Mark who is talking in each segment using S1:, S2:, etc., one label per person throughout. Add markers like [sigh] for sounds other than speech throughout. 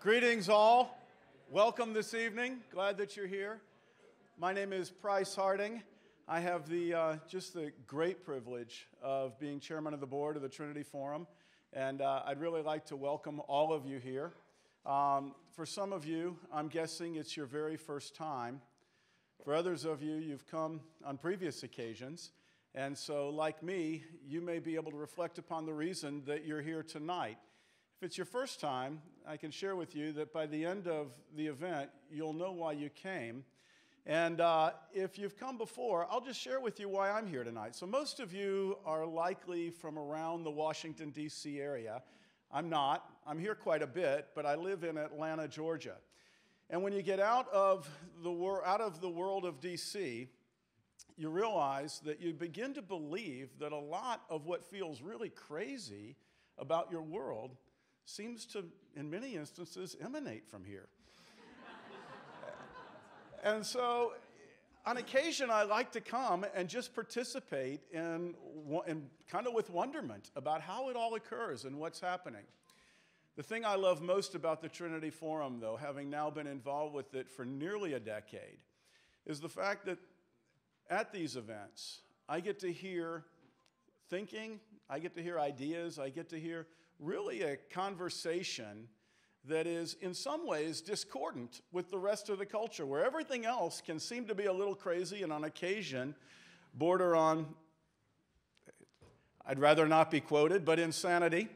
S1: Greetings, all. Welcome this evening. Glad that you're here. My name is Price Harding. I have the, uh, just the great privilege of being chairman of the board of the Trinity Forum, and uh, I'd really like to welcome all of you here. Um, for some of you, I'm guessing it's your very first time. For others of you, you've come on previous occasions. And so, like me, you may be able to reflect upon the reason that you're here tonight. If it's your first time, I can share with you that by the end of the event, you'll know why you came. And uh, if you've come before, I'll just share with you why I'm here tonight. So, most of you are likely from around the Washington, D.C. area. I'm not. I'm here quite a bit, but I live in Atlanta, Georgia. And when you get out of the, wor- out of the world of D.C., you realize that you begin to believe that a lot of what feels really crazy about your world seems to, in many instances, emanate from here. [laughs] and so, on occasion, I like to come and just participate in, in kind of with wonderment about how it all occurs and what's happening. The thing I love most about the Trinity Forum, though, having now been involved with it for nearly a decade, is the fact that at these events, I get to hear thinking, I get to hear ideas, I get to hear really a conversation that is in some ways discordant with the rest of the culture, where everything else can seem to be a little crazy and on occasion border on, I'd rather not be quoted, but insanity.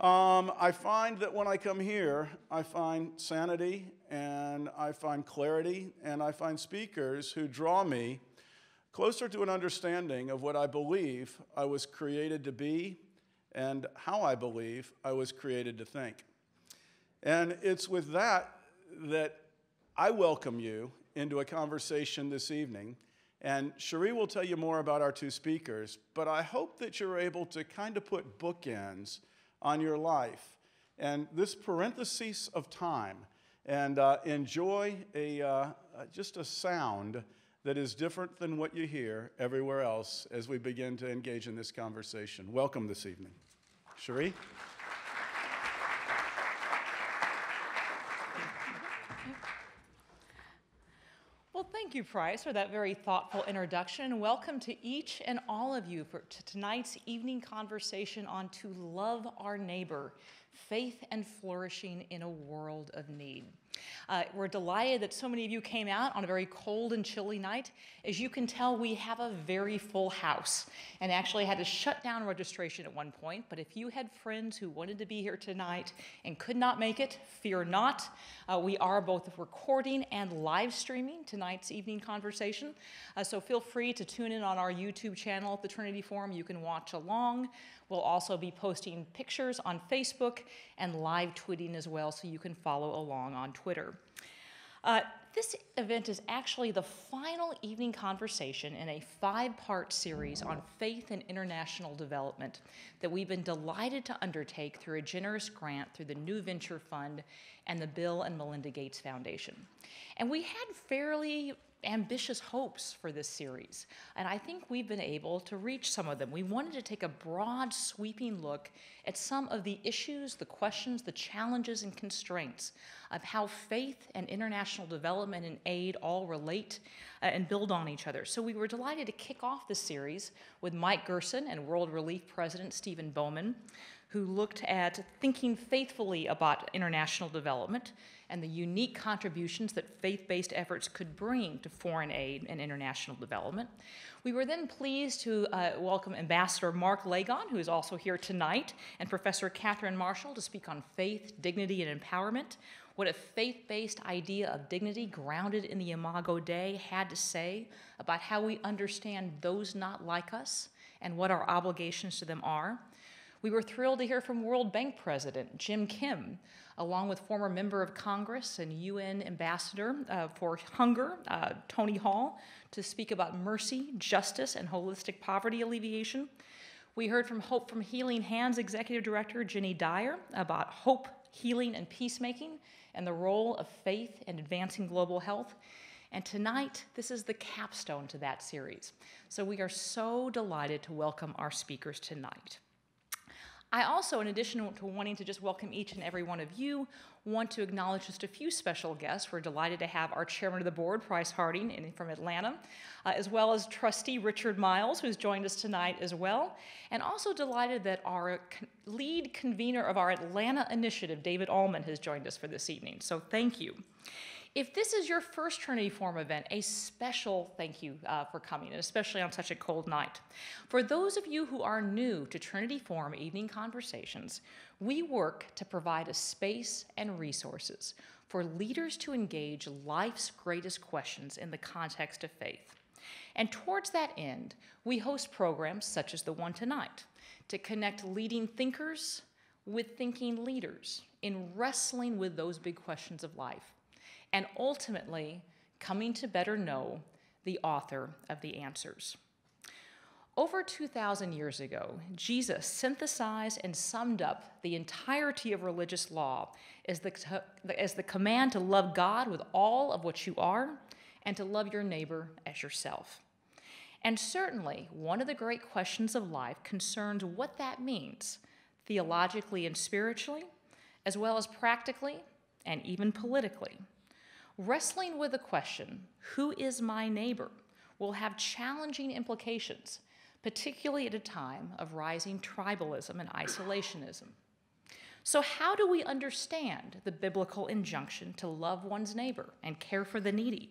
S1: Um, I find that when I come here, I find sanity and I find clarity and I find speakers who draw me closer to an understanding of what I believe I was created to be and how I believe I was created to think. And it's with that that I welcome you into a conversation this evening. And Cherie will tell you more about our two speakers, but I hope that you're able to kind of put bookends on your life and this parenthesis of time and uh, enjoy a, uh, just a sound that is different than what you hear everywhere else as we begin to engage in this conversation. Welcome this evening. Cherie?
S2: Well, thank you, Price, for that very thoughtful introduction. Welcome to each and all of you for tonight's evening conversation on To Love Our Neighbor Faith and Flourishing in a World of Need. Uh, we're delighted that so many of you came out on a very cold and chilly night. As you can tell, we have a very full house and actually had to shut down registration at one point. But if you had friends who wanted to be here tonight and could not make it, fear not. Uh, we are both recording and live streaming tonight's evening conversation. Uh, so feel free to tune in on our YouTube channel at the Trinity Forum. You can watch along. We'll also be posting pictures on Facebook and live tweeting as well, so you can follow along on Twitter. Uh, this event is actually the final evening conversation in a five part series on faith and international development that we've been delighted to undertake through a generous grant through the New Venture Fund and the Bill and Melinda Gates Foundation. And we had fairly ambitious hopes for this series, and I think we've been able to reach some of them. We wanted to take a broad, sweeping look at some of the issues, the questions, the challenges, and constraints of how faith and international development and aid all relate uh, and build on each other. So we were delighted to kick off this series with Mike Gerson and World Relief President Stephan Bauman, who looked at thinking faithfully about international development and the unique contributions that faith based efforts could bring to foreign aid and international development. We were then pleased to uh, welcome Ambassador Mark Lagon, who is also here tonight, and Professor Catherine Marshall to speak on faith, dignity, and empowerment. What a faith based idea of dignity grounded in the Imago Dei had to say about how we understand those not like us and what our obligations to them are. We were thrilled to hear from World Bank President Jim Kim, along with former member of Congress and UN Ambassador uh, for Hunger, uh, Tony Hall, to speak about mercy, justice, and holistic poverty alleviation. We heard from Hope from Healing Hands Executive Director Jenny Dyer about hope, healing, and peacemaking and the role of faith in advancing global health. And tonight, this is the capstone to that series. So we are so delighted to welcome our speakers tonight. I also, in addition to wanting to just welcome each and every one of you, want to acknowledge just a few special guests. We're delighted to have our chairman of the board, Price Harding, in, from Atlanta, uh, as well as trustee Richard Miles, who's joined us tonight as well, and also delighted that our con- lead convener of our Atlanta initiative, David Allman, has joined us for this evening. So thank you. If this is your first Trinity Forum event, a special thank you uh, for coming, and especially on such a cold night. For those of you who are new to Trinity Forum Evening Conversations, we work to provide a space and resources for leaders to engage life's greatest questions in the context of faith. And towards that end, we host programs such as the one tonight to connect leading thinkers with thinking leaders in wrestling with those big questions of life and ultimately coming to better know the author of the answers. Over 2,000 years ago, Jesus synthesized and summed up the entirety of religious law as the, as the command to love God with all of what you are and to love your neighbor as yourself. And certainly, one of the great questions of life concerns what that means, theologically and spiritually, as well as practically and even politically. Wrestling with the question, who is my neighbor, will have challenging implications, particularly at a time of rising tribalism and isolationism. So, how do we understand the biblical injunction to love one's neighbor and care for the needy,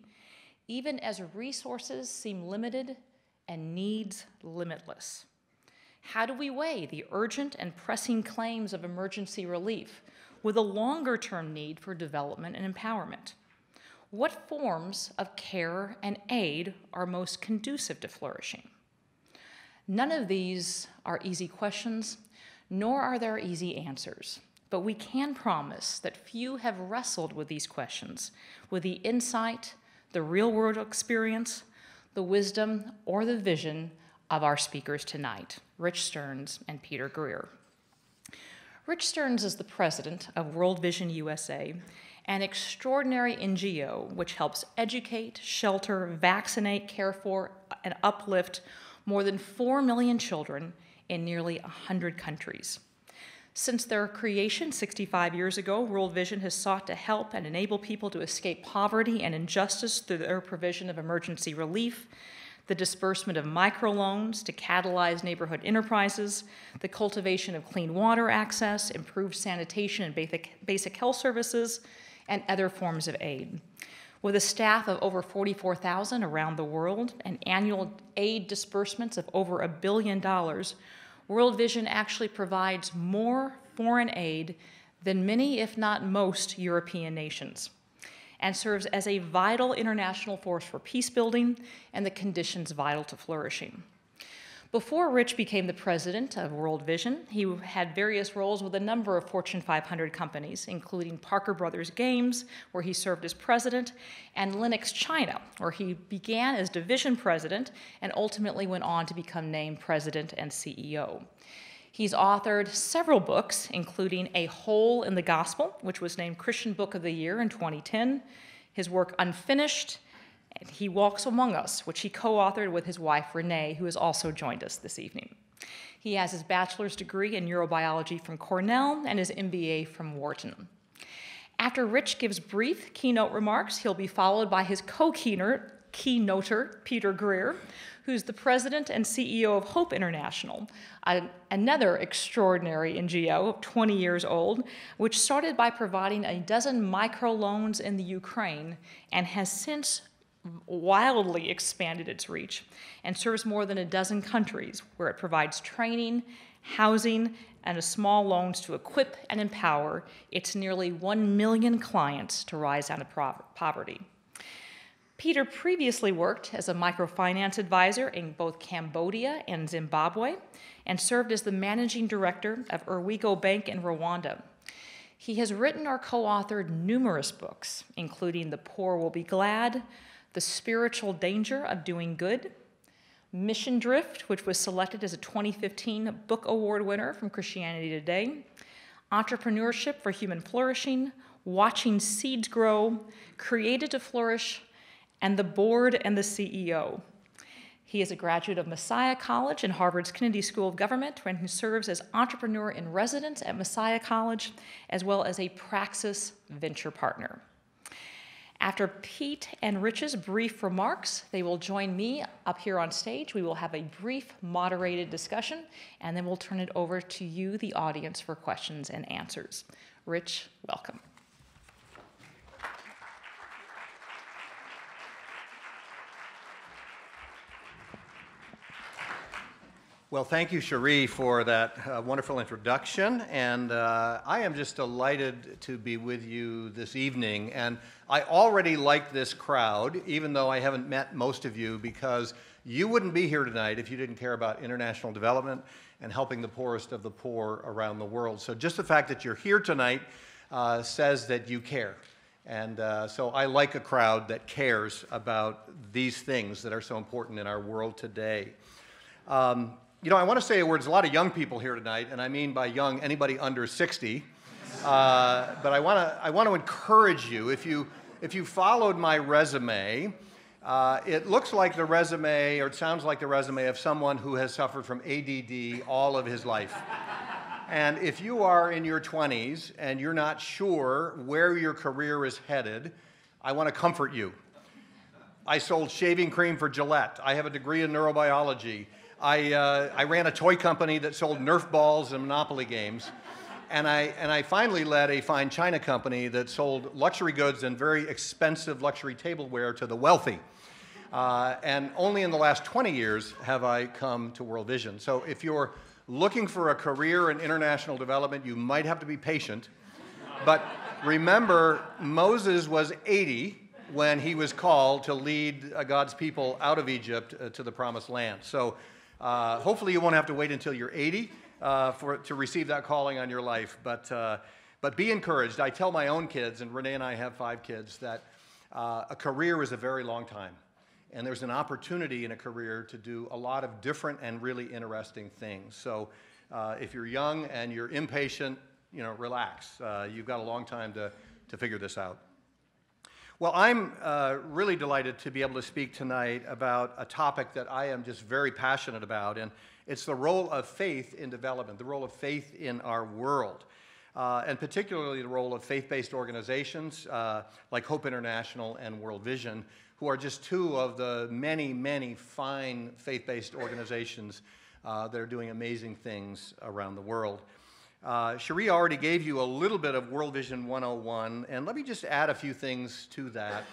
S2: even as resources seem limited and needs limitless? How do we weigh the urgent and pressing claims of emergency relief with a longer term need for development and empowerment? What forms of care and aid are most conducive to flourishing? None of these are easy questions, nor are there easy answers. But we can promise that few have wrestled with these questions with the insight, the real world experience, the wisdom, or the vision of our speakers tonight, Rich Stearns and Peter Greer. Rich Stearns is the president of World Vision USA an extraordinary NGO which helps educate, shelter, vaccinate, care for, and uplift more than 4 million children in nearly 100 countries. Since their creation 65 years ago, World Vision has sought to help and enable people to escape poverty and injustice through their provision of emergency relief, the disbursement of microloans to catalyze neighborhood enterprises, the cultivation of clean water access, improved sanitation and basic, basic health services, and other forms of aid. With a staff of over 44,000 around the world and annual aid disbursements of over a billion dollars, World Vision actually provides more foreign aid than many, if not most, European nations, and serves as a vital international force for peace building and the conditions vital to flourishing. Before Rich became the president of World Vision, he had various roles with a number of Fortune 500 companies, including Parker Brothers Games, where he served as president, and Lenox China, where he began as division president and ultimately went on to become named president and CEO. He's authored several books, including A Hole in the Gospel, which was named Christian Book of the Year in 2010, his work Unfinished, he Walks Among Us, which he co authored with his wife Renee, who has also joined us this evening. He has his bachelor's degree in neurobiology from Cornell and his MBA from Wharton. After Rich gives brief keynote remarks, he'll be followed by his co keynoter, Peter Greer, who's the president and CEO of Hope International, another extraordinary NGO, 20 years old, which started by providing a dozen microloans in the Ukraine and has since wildly expanded its reach and serves more than a dozen countries where it provides training, housing, and small loans to equip and empower its nearly 1 million clients to rise out of poverty. Peter previously worked as a microfinance advisor in both Cambodia and Zimbabwe and served as the managing director of Urwego Bank in Rwanda. He has written or co authored numerous books, including The Poor Will Be Glad, the Spiritual Danger of Doing Good, Mission Drift, which was selected as a 2015 Book Award winner from Christianity Today, Entrepreneurship for Human Flourishing, Watching Seeds Grow, Created to Flourish, and The Board and the CEO. He is a graduate of Messiah College and Harvard's Kennedy School of Government, and he serves as entrepreneur in residence at Messiah College, as well as a Praxis venture partner. After Pete and Rich's brief remarks, they will join me up here on stage. We will have a brief moderated discussion, and then we'll turn it over to you, the audience, for questions and answers. Rich, welcome.
S3: Well, thank you, Cherie, for that uh, wonderful introduction. And uh, I am just delighted to be with you this evening. And I already like this crowd, even though I haven't met most of you, because you wouldn't be here tonight if you didn't care about international development and helping the poorest of the poor around the world. So just the fact that you're here tonight uh, says that you care. And uh, so I like a crowd that cares about these things that are so important in our world today. Um, you know, I want to say a word. There's a lot of young people here tonight, and I mean by young, anybody under 60. Uh, but I want to I want to encourage you. If you if you followed my resume, uh, it looks like the resume, or it sounds like the resume of someone who has suffered from ADD all of his life. and if you are in your 20s and you're not sure where your career is headed, I want to comfort you. I sold shaving cream for Gillette. I have a degree in neurobiology. I, uh, I ran a toy company that sold Nerf balls and Monopoly games. And I, and I finally led a fine china company that sold luxury goods and very expensive luxury tableware to the wealthy. Uh, and only in the last 20 years have I come to World Vision. So if you're looking for a career in international development, you might have to be patient. But remember, Moses was 80 when he was called to lead uh, God's people out of Egypt uh, to the promised land. So uh, hopefully, you won't have to wait until you're 80 uh, for, to receive that calling on your life. But, uh, but be encouraged. I tell my own kids, and Renee and I have five kids, that uh, a career is a very long time. And there's an opportunity in a career to do a lot of different and really interesting things. So uh, if you're young and you're impatient, you know, relax. Uh, you've got a long time to, to figure this out. Well, I'm uh, really delighted to be able to speak tonight about a topic that I am just very passionate about, and it's the role of faith in development, the role of faith in our world, uh, and particularly the role of faith based organizations uh, like Hope International and World Vision, who are just two of the many, many fine faith based organizations uh, that are doing amazing things around the world. Uh, Cherie already gave you a little bit of World Vision 101, and let me just add a few things to that.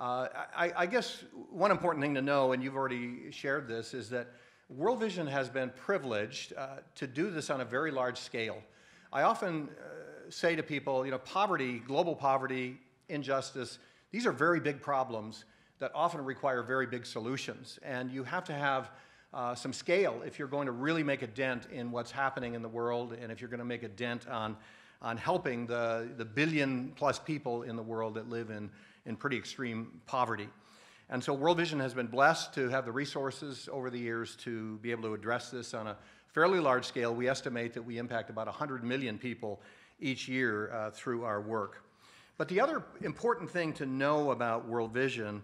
S3: Uh, I, I, guess one important thing to know, and you've already shared this, is that World Vision has been privileged uh, to do this on a very large scale. I often uh, say to people, you know, poverty, global poverty, injustice, these are very big problems that often require very big solutions. And you have to have uh, some scale if you're going to really make a dent in what's happening in the world and if you're going to make a dent on, on helping the, the billion plus people in the world that live in, in pretty extreme poverty. And so World Vision has been blessed to have the resources over the years to be able to address this on a fairly large scale. We estimate that we impact about 100 million people each year uh, through our work. But the other important thing to know about World Vision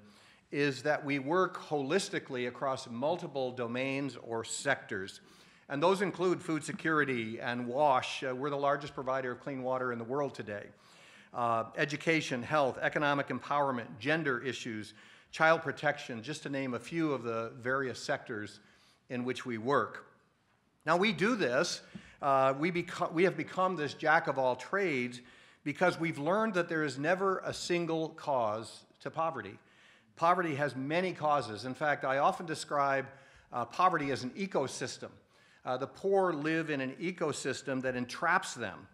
S3: is that we work holistically across multiple domains or sectors. And those include food security and WASH. Uh, we're the largest provider of clean water in the world today. Uh, education, health, economic empowerment, gender issues, child protection, just to name a few of the various sectors in which we work. Now, we do this, uh, we, beco- we have become this jack of all trades because we've learned that there is never a single cause to poverty. Poverty has many causes. In fact, I often describe uh, poverty as an ecosystem. Uh, the poor live in an ecosystem that entraps them.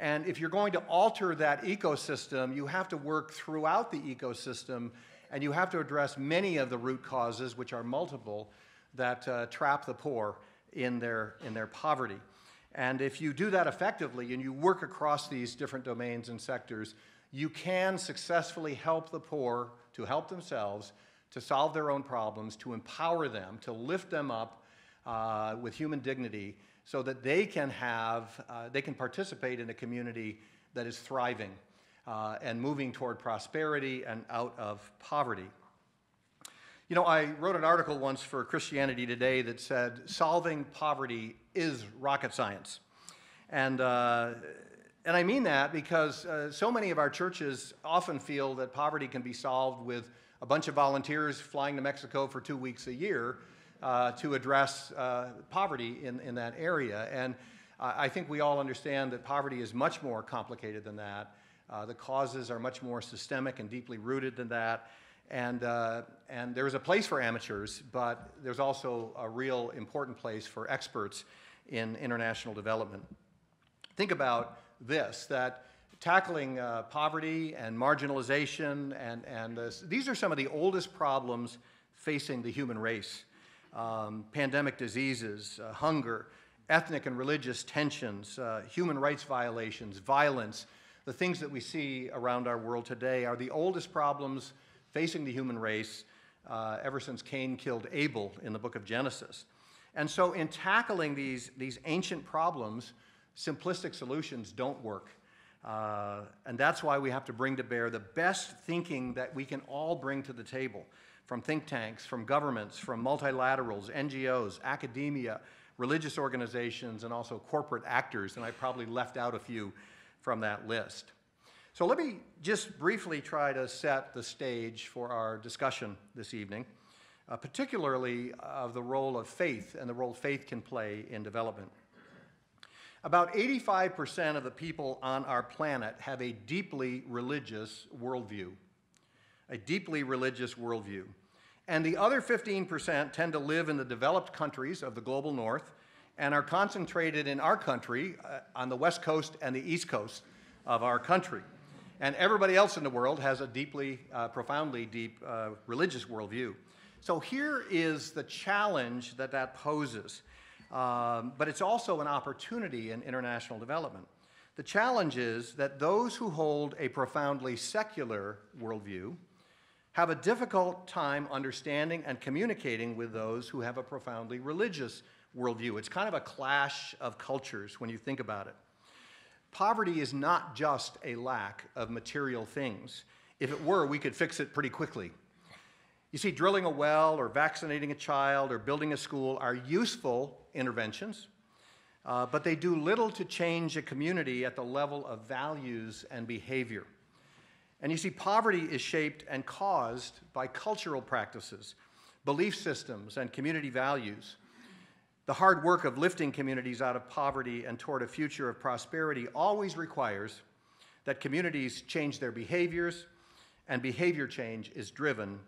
S3: And if you're going to alter that ecosystem, you have to work throughout the ecosystem and you have to address many of the root causes, which are multiple, that uh, trap the poor in their, in their poverty. And if you do that effectively and you work across these different domains and sectors, you can successfully help the poor to help themselves, to solve their own problems, to empower them, to lift them up uh, with human dignity so that they can have, uh, they can participate in a community that is thriving uh, and moving toward prosperity and out of poverty. You know, I wrote an article once for Christianity Today that said solving poverty is rocket science. And, uh, and I mean that because uh, so many of our churches often feel that poverty can be solved with a bunch of volunteers flying to Mexico for two weeks a year uh, to address uh, poverty in, in that area. And I think we all understand that poverty is much more complicated than that. Uh, the causes are much more systemic and deeply rooted than that. And, uh, and there's a place for amateurs, but there's also a real important place for experts in international development. Think about this that tackling uh, poverty and marginalization, and, and uh, these are some of the oldest problems facing the human race um, pandemic diseases, uh, hunger, ethnic and religious tensions, uh, human rights violations, violence. The things that we see around our world today are the oldest problems facing the human race uh, ever since Cain killed Abel in the book of Genesis. And so, in tackling these, these ancient problems, simplistic solutions don't work. Uh, and that's why we have to bring to bear the best thinking that we can all bring to the table from think tanks, from governments, from multilaterals, NGOs, academia, religious organizations, and also corporate actors. And I probably left out a few from that list. So let me just briefly try to set the stage for our discussion this evening, uh, particularly of the role of faith and the role faith can play in development. About 85% of the people on our planet have a deeply religious worldview. A deeply religious worldview. And the other 15% tend to live in the developed countries of the global north and are concentrated in our country uh, on the west coast and the east coast of our country. And everybody else in the world has a deeply, uh, profoundly deep uh, religious worldview. So here is the challenge that that poses. Um, but it's also an opportunity in international development. The challenge is that those who hold a profoundly secular worldview have a difficult time understanding and communicating with those who have a profoundly religious worldview. It's kind of a clash of cultures when you think about it. Poverty is not just a lack of material things. If it were, we could fix it pretty quickly. You see, drilling a well or vaccinating a child or building a school are useful interventions, uh, but they do little to change a community at the level of values and behavior. And you see, poverty is shaped and caused by cultural practices, belief systems, and community values. The hard work of lifting communities out of poverty and toward a future of prosperity always requires that communities change their behaviors, and behavior change is driven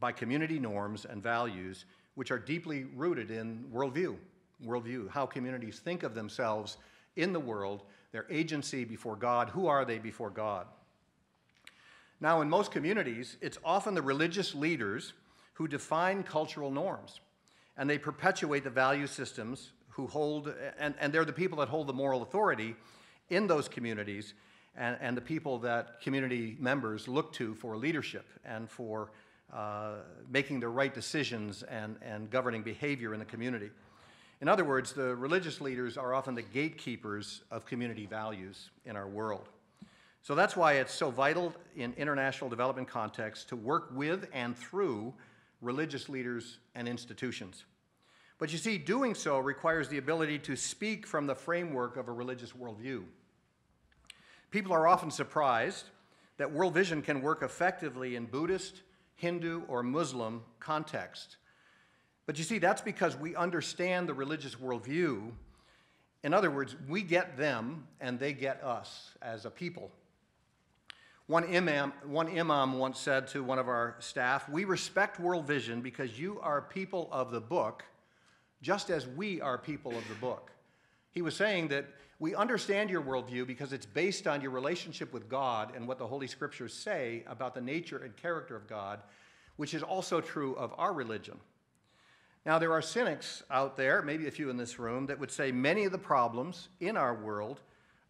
S3: by community norms and values which are deeply rooted in worldview. Worldview, how communities think of themselves in the world, their agency before God, who are they before God? Now, in most communities, it's often the religious leaders who define cultural norms and they perpetuate the value systems who hold, and, and they're the people that hold the moral authority in those communities and, and the people that community members look to for leadership and for uh, making the right decisions and, and governing behavior in the community. In other words, the religious leaders are often the gatekeepers of community values in our world. So that's why it's so vital in international development contexts to work with and through religious leaders and institutions. But you see, doing so requires the ability to speak from the framework of a religious worldview. People are often surprised that world vision can work effectively in Buddhist, Hindu, or Muslim context. But you see, that's because we understand the religious worldview. In other words, we get them and they get us as a people. One imam, one imam once said to one of our staff, We respect world vision because you are people of the book just as we are people of the book. He was saying that we understand your worldview because it's based on your relationship with God and what the Holy Scriptures say about the nature and character of God, which is also true of our religion. Now, there are cynics out there, maybe a few in this room, that would say many of the problems in our world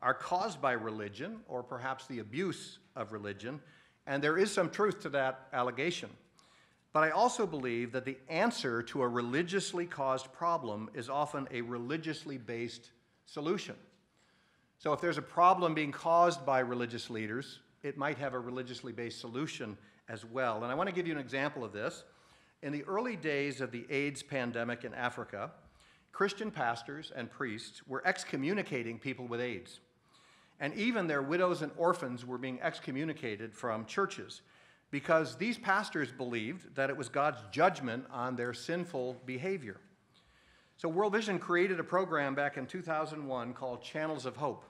S3: are caused by religion or perhaps the abuse of religion, and there is some truth to that allegation. But I also believe that the answer to a religiously caused problem is often a religiously based solution. So if there's a problem being caused by religious leaders, it might have a religiously based solution as well. And I want to give you an example of this. In the early days of the AIDS pandemic in Africa, Christian pastors and priests were excommunicating people with AIDS. And even their widows and orphans were being excommunicated from churches because these pastors believed that it was God's judgment on their sinful behavior. So, World Vision created a program back in 2001 called Channels of Hope.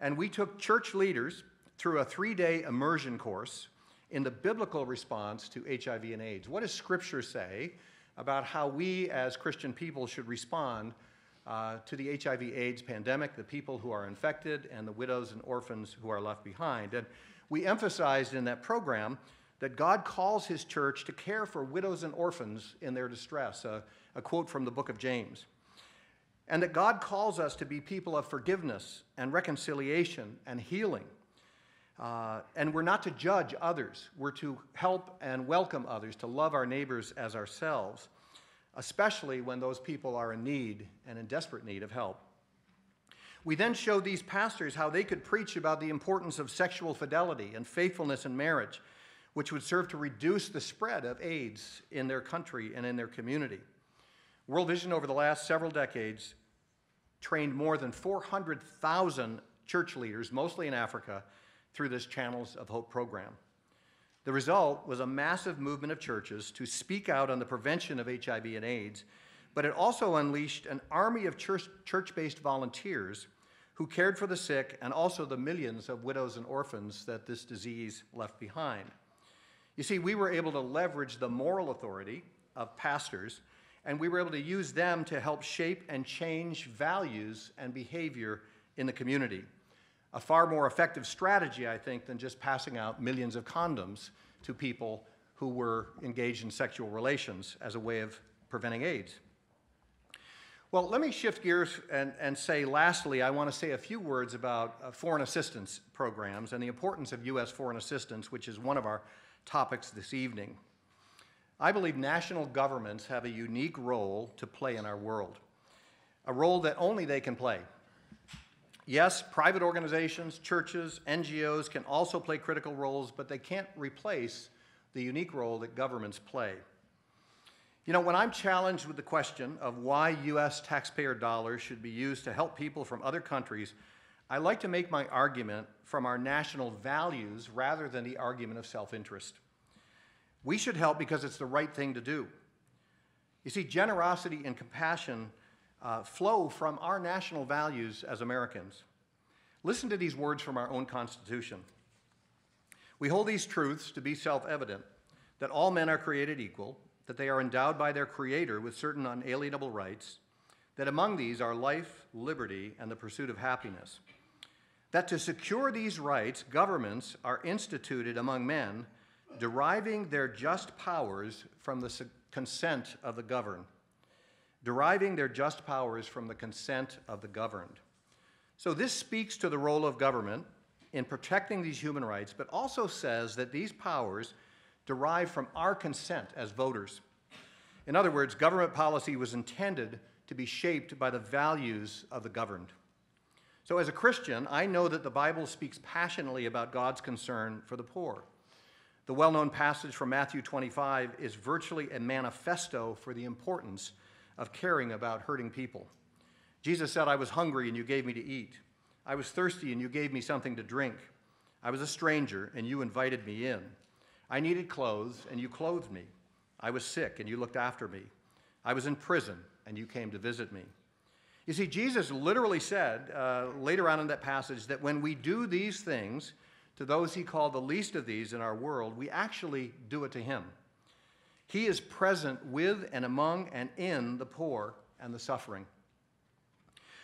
S3: And we took church leaders through a three day immersion course in the biblical response to HIV and AIDS. What does Scripture say about how we as Christian people should respond uh, to the HIV AIDS pandemic, the people who are infected, and the widows and orphans who are left behind? And we emphasized in that program that God calls his church to care for widows and orphans in their distress, a, a quote from the book of James. And that God calls us to be people of forgiveness and reconciliation and healing. Uh, and we're not to judge others, we're to help and welcome others, to love our neighbors as ourselves, especially when those people are in need and in desperate need of help. We then showed these pastors how they could preach about the importance of sexual fidelity and faithfulness in marriage, which would serve to reduce the spread of AIDS in their country and in their community. World Vision, over the last several decades, trained more than 400,000 church leaders, mostly in Africa, through this Channels of Hope program. The result was a massive movement of churches to speak out on the prevention of HIV and AIDS but it also unleashed an army of church based volunteers who cared for the sick and also the millions of widows and orphans that this disease left behind. You see, we were able to leverage the moral authority of pastors, and we were able to use them to help shape and change values and behavior in the community. A far more effective strategy, I think, than just passing out millions of condoms to people who were engaged in sexual relations as a way of preventing AIDS. Well, let me shift gears and, and say, lastly, I want to say a few words about uh, foreign assistance programs and the importance of U.S. foreign assistance, which is one of our topics this evening. I believe national governments have a unique role to play in our world, a role that only they can play. Yes, private organizations, churches, NGOs can also play critical roles, but they can't replace the unique role that governments play. You know, when I'm challenged with the question of why U.S. taxpayer dollars should be used to help people from other countries, I like to make my argument from our national values rather than the argument of self interest. We should help because it's the right thing to do. You see, generosity and compassion uh, flow from our national values as Americans. Listen to these words from our own Constitution. We hold these truths to be self evident that all men are created equal that they are endowed by their Creator with certain unalienable rights, that among these are life, liberty, and the pursuit of happiness. That to secure these rights, governments are instituted among men, deriving their just powers from the consent of the governed. Deriving their just powers from the consent of the governed. So, this speaks to the role of government in protecting these human rights, but also says that these powers derive from our consent as voters. In other words, government policy was intended to be shaped by the values of the governed. So, as a Christian, I know that the Bible speaks passionately about God's concern for the poor. The well known passage from Matthew 25 is virtually a manifesto for the importance of caring about hurting people. Jesus said, I was hungry and you gave me to eat. I was thirsty and you gave me something to drink. I was a stranger and you invited me in. I needed clothes, and you clothed me. I was sick, and you looked after me. I was in prison, and you came to visit me. You see, Jesus literally said uh, later on in that passage that when we do these things to those he called the least of these in our world, we actually do it to him. He is present with and among and in the poor and the suffering.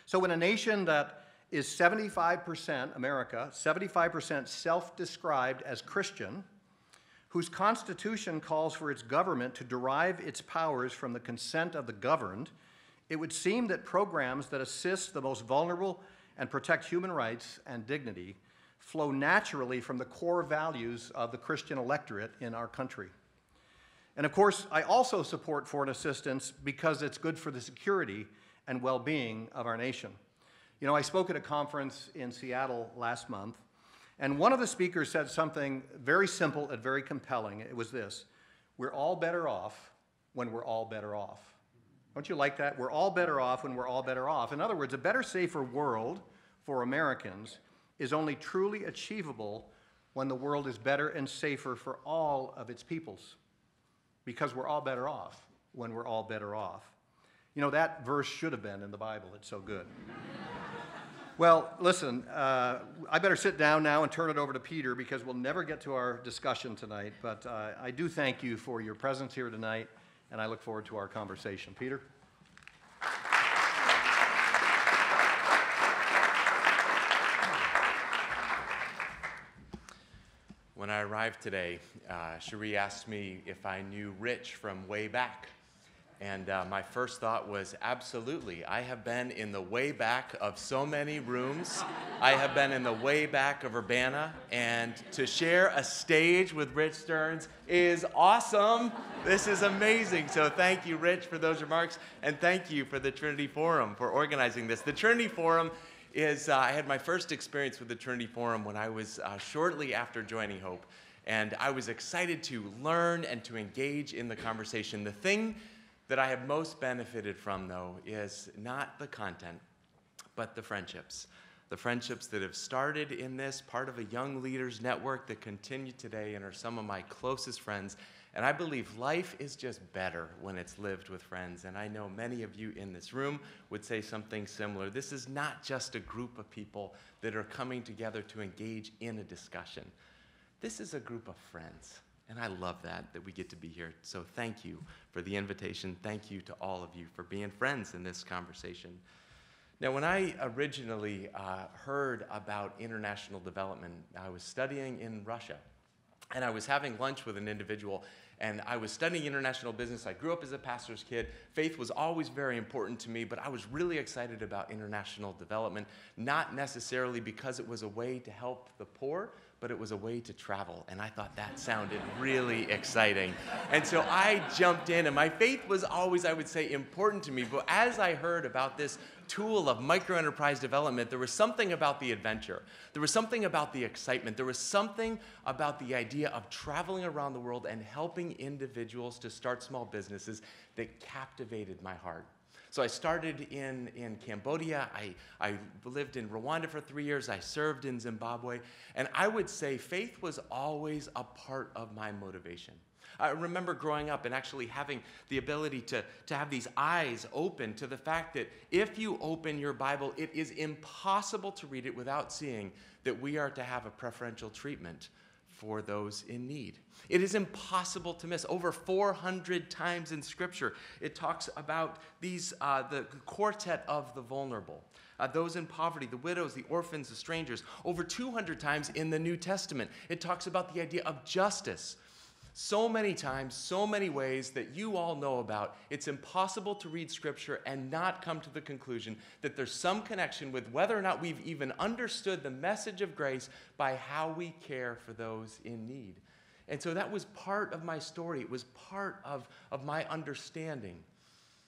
S3: So, in a nation that is 75% America, 75% self described as Christian, whose constitution calls for its government to derive its powers from the consent of the governed, it would seem that programs that assist the most vulnerable and protect human rights and dignity flow naturally from the core values of the Christian electorate in our country. And of course, I also support foreign assistance because it's good for the security and well being of our nation. You know, I spoke at a conference in Seattle last month and one of the speakers said something very simple and very compelling. It was this we're all better off when we're all better off. Don't you like that? We're all better off when we're all better off. In other words, a better, safer world for Americans is only truly achievable when the world is better and safer for all of its peoples. Because we're all better off when we're all better off. You know, that verse should have been in the Bible. It's so good. [laughs] well, listen, uh, I better sit down now and turn it over to Peter because we'll never get to our discussion tonight. But uh, I do thank you for your presence here tonight, and I look forward to our conversation. Peter?
S4: When I arrived today, uh, Cherie asked me if I knew Rich from way back. And uh, my first thought was absolutely. I have been in the way back of so many rooms. I have been in the way back of Urbana. And to share a stage with Rich Stearns is awesome. This is amazing. So thank you, Rich, for those remarks. And thank you for the Trinity Forum for organizing this. The Trinity Forum is uh, I had my first experience with the Trinity Forum when I was uh, shortly after joining Hope. And I was excited to learn and to engage in the conversation. The thing that I have most benefited from, though, is not the content, but the friendships. The friendships that have started in this, part of a young leaders network that continue today and are some of my closest friends. And I believe life is just better when it's lived with friends. And I know many of you in this room would say something similar. This is not just a group of people that are coming together to engage in a discussion, this is a group of friends. And I love that, that we get to be here. So thank you for the invitation. Thank you to all of you for being friends in this conversation. Now, when I originally uh, heard about international development, I was studying in Russia. And I was having lunch with an individual, and I was studying international business. I grew up as a pastor's kid. Faith was always very important to me, but I was really excited about international development, not necessarily because it was a way to help the poor, but it was a way to travel. And I thought that sounded really exciting. And so I jumped in, and my faith was always, I would say, important to me. But as I heard about this tool of microenterprise development, there was something about the adventure. There was something about the excitement. There was something about the idea of traveling around the world and helping individuals to start small businesses that captivated my heart. So I started in, in Cambodia. I, I lived in Rwanda for three years. I served in Zimbabwe. And I would say faith was always a part of my motivation. I remember growing up and actually having the ability to, to have these eyes open to the fact that if you open your Bible, it is impossible to read it without seeing that we are to have a preferential treatment for those in need. It is impossible to miss. Over 400 times in Scripture, it talks about these, uh, the quartet of the vulnerable. Uh, those in poverty, the widows, the orphans, the strangers. Over 200 times in the New Testament, it talks about the idea of justice, so many times, so many ways that you all know about. It's impossible to read Scripture and not come to the conclusion that there's some connection with whether or not we've even understood the message of grace by how we care for those in need. And so that was part of my story, it was part of, of my understanding.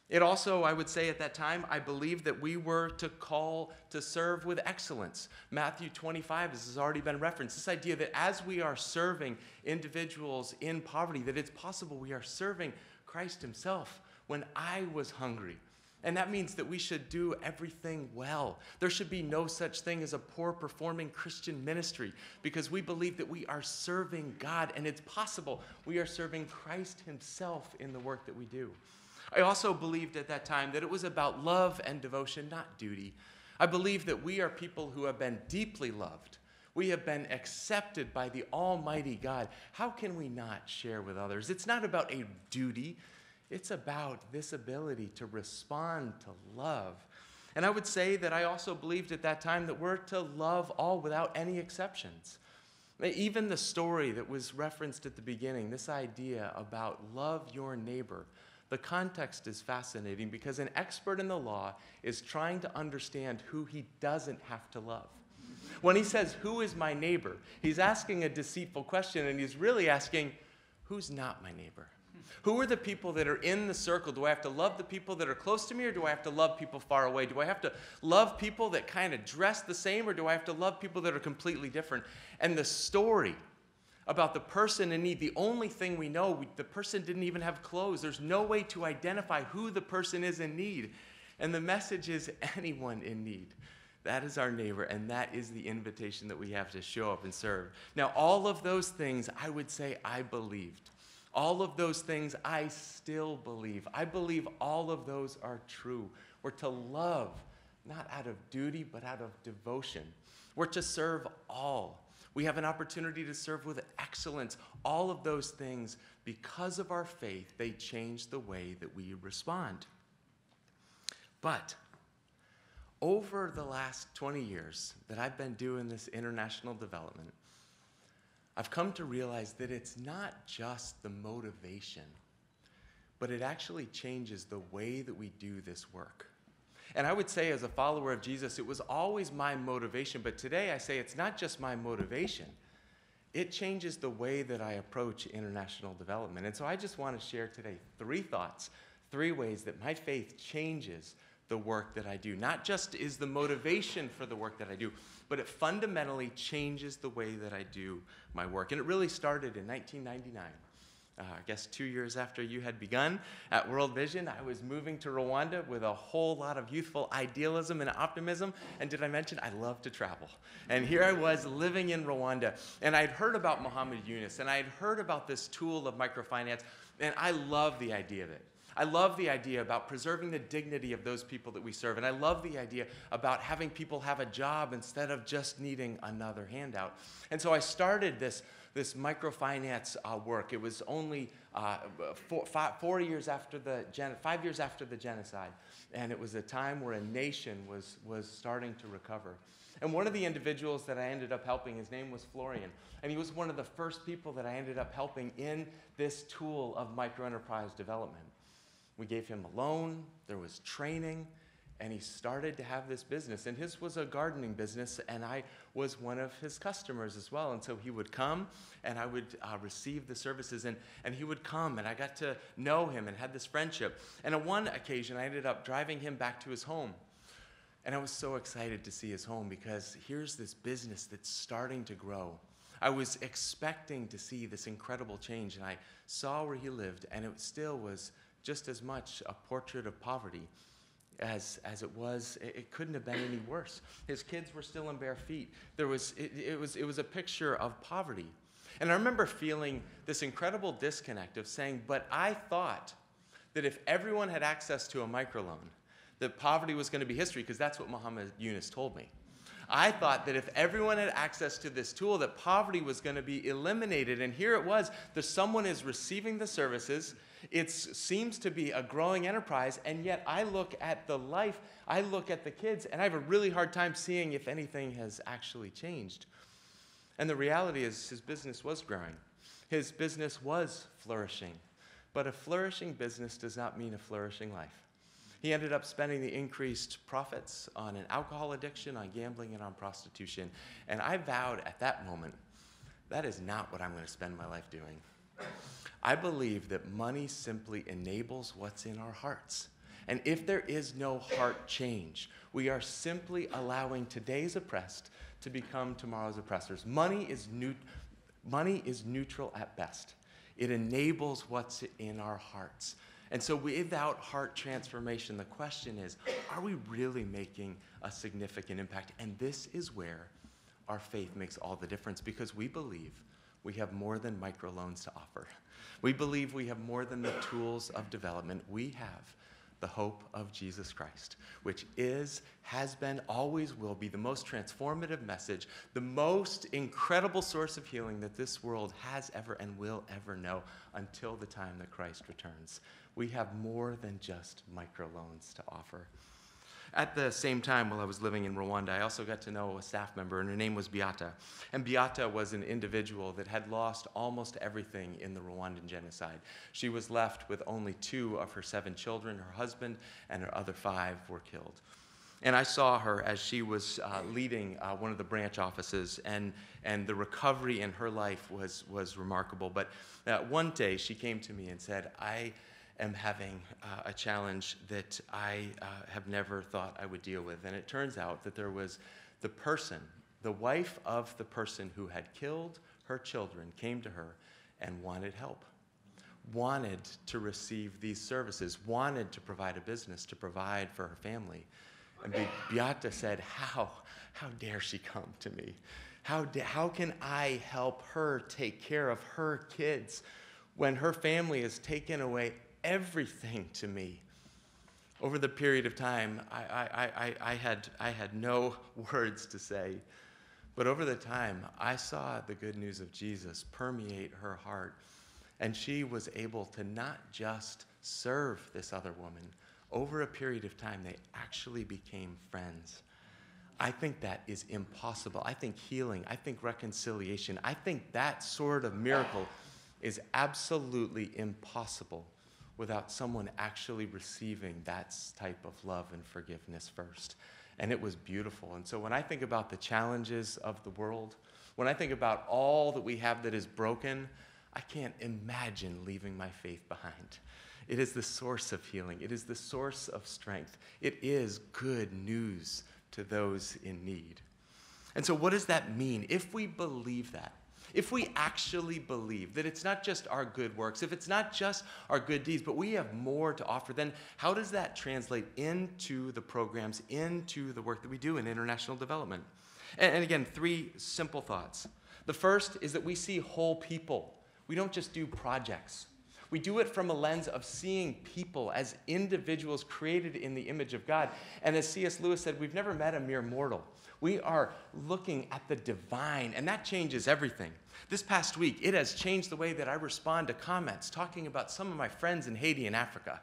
S4: It also, I would say at that time, I believe that we were to call to serve with excellence. Matthew 25, this has already been referenced, this idea that as we are serving individuals in poverty, that it's possible we are serving Christ Himself. When I was hungry, and that means that we should do everything well. There should be no such thing as a poor performing Christian ministry because we believe that we are serving God and it's possible we are serving Christ Himself in the work that we do. I also believed at that time that it was about love and devotion, not duty. I believe that we are people who have been deeply loved. We have been accepted by the Almighty God. How can we not share with others? It's not about a duty, it's about this ability to respond to love. And I would say that I also believed at that time that we're to love all without any exceptions. Even the story that was referenced at the beginning, this idea about love your neighbor, the context is fascinating because an expert in the law is trying to understand who he doesn't have to love. When he says, Who is my neighbor? he's asking a deceitful question and he's really asking, Who's not my neighbor? Who are the people that are in the circle? Do I have to love the people that are close to me or do I have to love people far away? Do I have to love people that kind of dress the same or do I have to love people that are completely different? And the story about the person in need. The only thing we know, we, the person didn't even have clothes. There's no way to identify who the person is in need. And the message is [laughs] anyone in need. That is our neighbor, and that is the invitation that we have to show up and serve. Now, all of those things, I would say I believed. All of those things I still believe. I believe all of those are true. We're to love, not out of duty, but out of devotion. We're to serve all. We have an opportunity to serve with excellence. All of those things, because of our faith, they change the way that we respond. But over the last 20 years that I've been doing this international development, I've come to realize that it's not just the motivation, but it actually changes the way that we do this work. And I would say, as a follower of Jesus, it was always my motivation, but today I say it's not just my motivation, it changes the way that I approach international development. And so I just want to share today three thoughts, three ways that my faith changes the work that I do. Not just is the motivation for the work that I do, but it fundamentally changes the way that I do my work. And it really started in 1999. Uh, I guess two years after you had begun at World Vision, I was moving to Rwanda with a whole lot of youthful idealism and optimism. And did I mention I love to travel? And here I was living in Rwanda, and I'd heard about Muhammad Yunus, and I'd heard about this tool of microfinance, and I love the idea of it. I love the idea about preserving the dignity of those people that we serve. And I love the idea about having people have a job instead of just needing another handout. And so I started this, this microfinance uh, work. It was only uh, four, five, four years after the, gen- five years after the genocide. And it was a time where a nation was, was starting to recover. And one of the individuals that I ended up helping, his name was Florian. And he was one of the first people that I ended up helping in this tool of microenterprise development. We gave him a loan, there was training, and he started to have this business. And his was a gardening business, and I was one of his customers as well. And so he would come, and I would uh, receive the services, and, and he would come, and I got to know him and had this friendship. And on one occasion, I ended up driving him back to his home. And I was so excited to see his home because here's this business that's starting to grow. I was expecting to see this incredible change, and I saw where he lived, and it still was just as much a portrait of poverty as, as it was. It, it couldn't have been any worse. His kids were still in bare feet. There was, it, it, was, it was a picture of poverty. And I remember feeling this incredible disconnect of saying, but I thought that if everyone had access to a microloan, that poverty was going to be history, because that's what Muhammad Yunus told me. I thought that if everyone had access to this tool, that poverty was going to be eliminated. And here it was that someone is receiving the services, it seems to be a growing enterprise, and yet I look at the life, I look at the kids, and I have a really hard time seeing if anything has actually changed. And the reality is, his business was growing, his business was flourishing. But a flourishing business does not mean a flourishing life. He ended up spending the increased profits on an alcohol addiction, on gambling, and on prostitution. And I vowed at that moment, that is not what I'm going to spend my life doing. I believe that money simply enables what's in our hearts. And if there is no heart change, we are simply allowing today's oppressed to become tomorrow's oppressors. Money is, money is neutral at best. It enables what's in our hearts. And so, without heart transformation, the question is are we really making a significant impact? And this is where our faith makes all the difference because we believe we have more than microloans to offer. We believe we have more than the tools of development. We have the hope of Jesus Christ, which is, has been, always will be the most transformative message, the most incredible source of healing that this world has ever and will ever know until the time that Christ returns. We have more than just microloans to offer. At the same time, while I was living in Rwanda, I also got to know a staff member, and her name was Beata. And Beata was an individual that had lost almost everything in the Rwandan genocide. She was left with only two of her seven children. Her husband and her other five were killed. And I saw her as she was uh, leading uh, one of the branch offices, and, and the recovery in her life was, was remarkable. But uh, one day she came to me and said, I am having uh, a challenge that I uh, have never thought I would deal with. And it turns out that there was the person, the wife of the person who had killed her children, came to her and wanted help, wanted to receive these services, wanted to provide a business to provide for her family. And Be- Beata said, How? How dare she come to me? How, da- how can I help her take care of her kids when her family has taken away everything to me? Over the period of time, I, I, I, I, had, I had no [laughs] words to say. But over the time, I saw the good news of Jesus permeate her heart. And she was able to not just serve this other woman, over a period of time, they actually became friends. I think that is impossible. I think healing, I think reconciliation, I think that sort of miracle is absolutely impossible without someone actually receiving that type of love and forgiveness first. And it was beautiful. And so when I think about the challenges of the world, when I think about all that we have that is broken, I can't imagine leaving my faith behind. It is the source of healing, it is the source of strength. It is good news to those in need. And so, what does that mean if we believe that? If we actually believe that it's not just our good works, if it's not just our good deeds, but we have more to offer, then how does that translate into the programs, into the work that we do in international development? And, and again, three simple thoughts. The first is that we see whole people, we don't just do projects. We do it from a lens of seeing people as individuals created in the image of God. And as C.S. Lewis said, we've never met a mere mortal. We are looking at the divine, and that changes everything. This past week, it has changed the way that I respond to comments talking about some of my friends in Haiti and Africa.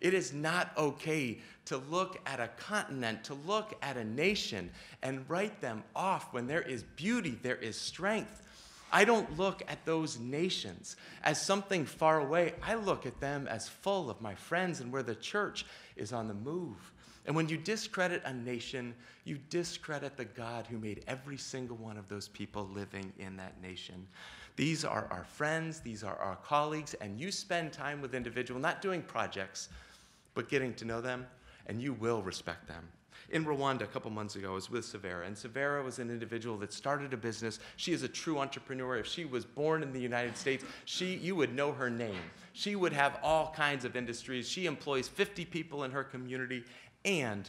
S4: It is not okay to look at a continent, to look at a nation, and write them off when there is beauty, there is strength. I don't look at those nations as something far away. I look at them as full of my friends and where the church is on the move. And when you discredit a nation, you discredit the God who made every single one of those people living in that nation. These are our friends, these are our colleagues, and you spend time with individuals, not doing projects, but getting to know them, and you will respect them in Rwanda a couple months ago. I was with Severa, and Severa was an individual that started a business. She is a true entrepreneur. If she was born in the United States, she, you would know her name. She would have all kinds of industries. She employs 50 people in her community, and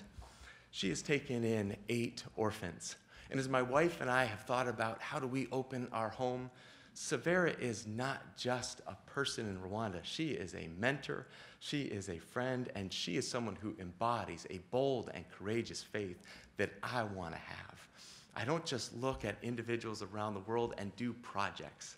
S4: she has taken in eight orphans. And as my wife and I have thought about how do we open our home, Severa is not just a person in Rwanda. She is a mentor, she is a friend, and she is someone who embodies a bold and courageous faith that I want to have. I don't just look at individuals around the world and do projects.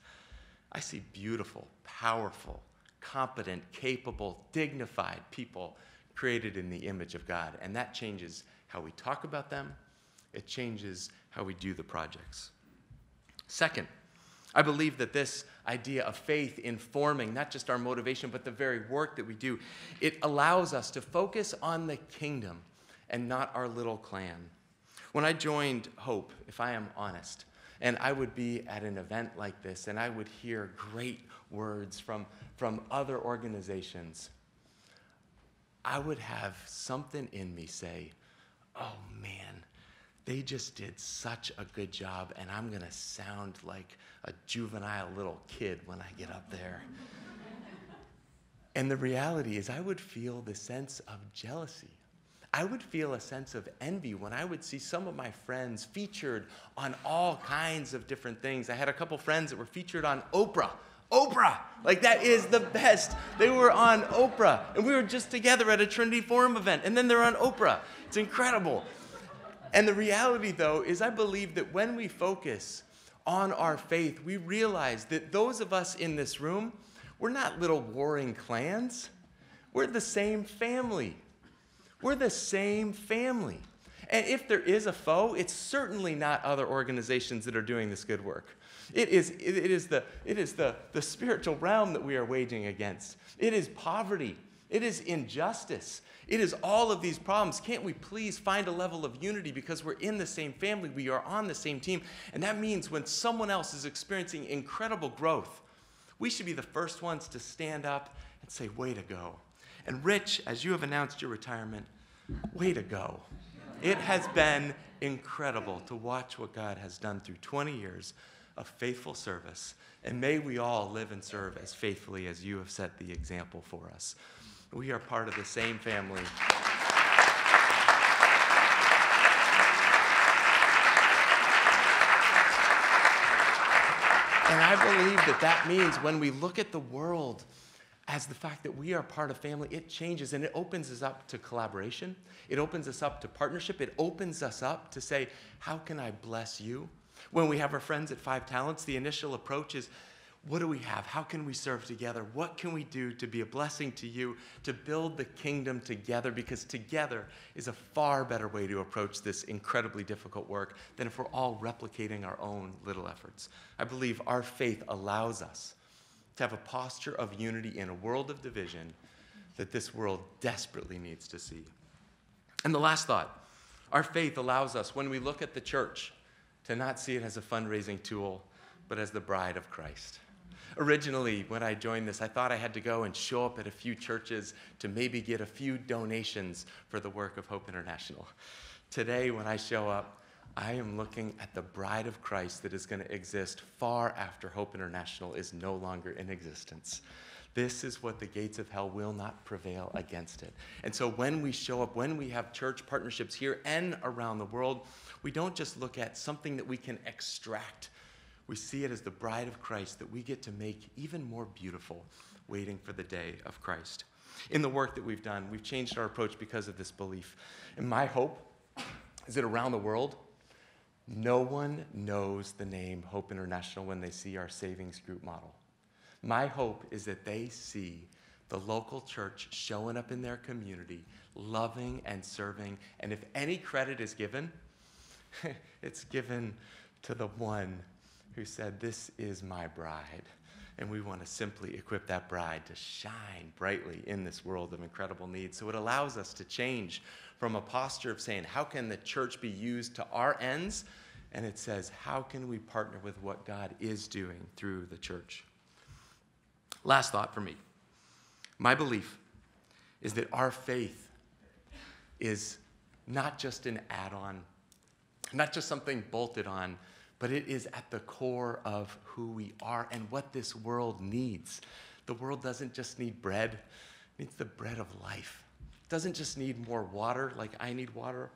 S4: I see beautiful, powerful, competent, capable, dignified people created in the image of God. And that changes how we talk about them, it changes how we do the projects. Second, I believe that this idea of faith informing not just our motivation, but the very work that we do, it allows us to focus on the kingdom and not our little clan. When I joined Hope, if I am honest, and I would be at an event like this and I would hear great words from, from other organizations, I would have something in me say, oh man, they just did such a good job, and I'm going to sound like a juvenile little kid when I get up there. and the reality is, I would feel the sense of jealousy. I would feel a sense of envy when I would see some of my friends featured on all kinds of different things. I had a couple friends that were featured on Oprah. Oprah! Like, that is the best. They were on Oprah, and we were just together at a Trinity Forum event, and then they're on Oprah. It's incredible. And the reality, though, is I believe that when we focus on our faith, we realize that those of us in this room, we're not little warring clans. We're the same family. We're the same family. And if there is a foe, it's certainly not other organizations that are doing this good work. It is, it is, the, it is the, the spiritual realm that we are waging against. It is poverty. It is injustice. It is all of these problems. Can't we please find a level of unity because we're in the same family, we are on the same team? And that means when someone else is experiencing incredible growth, we should be the first ones to stand up and say, Way to go. And Rich, as you have announced your retirement, way to go. It has been incredible to watch what God has done through 20 years of faithful service. And may we all live and serve as faithfully as you have set the example for us. We are part of the same family. And I believe that that means when we look at the world as the fact that we are part of family, it changes and it opens us up to collaboration. It opens us up to partnership. It opens us up to say, How can I bless you? When we have our friends at Five Talents, the initial approach is, what do we have? How can we serve together? What can we do to be a blessing to you, to build the kingdom together? Because together is a far better way to approach this incredibly difficult work than if we're all replicating our own little efforts. I believe our faith allows us to have a posture of unity in a world of division that this world desperately needs to see. And the last thought our faith allows us, when we look at the church, to not see it as a fundraising tool, but as the bride of Christ. Originally, when I joined this, I thought I had to go and show up at a few churches to maybe get a few donations for the work of Hope International. Today, when I show up, I am looking at the bride of Christ that is going to exist far after Hope International is no longer in existence. This is what the gates of hell will not prevail against it. And so when we show up, when we have church partnerships here and around the world, we don't just look at something that we can extract we see it as the bride of Christ that we get to make even more beautiful, waiting for the day of Christ. In the work that we've done, we've changed our approach because of this belief. And my hope is that around the world, no one knows the name Hope International when they see our savings group model. My hope is that they see the local church showing up in their community, loving and serving. And if any credit is given, [laughs] it's given to the one who said, This is my bride. And we want to simply equip that bride to shine brightly in this world of incredible need. So it allows us to change from a posture of saying, How can the church be used to our ends? And it says, How can we partner with what God is doing through the church? Last thought for me. My belief is that our faith is not just an add on, not just something bolted on but it is at the core of who we are and what this world needs. The world doesn't just need bread, it needs the bread of life. It doesn't just need more water, like I need water.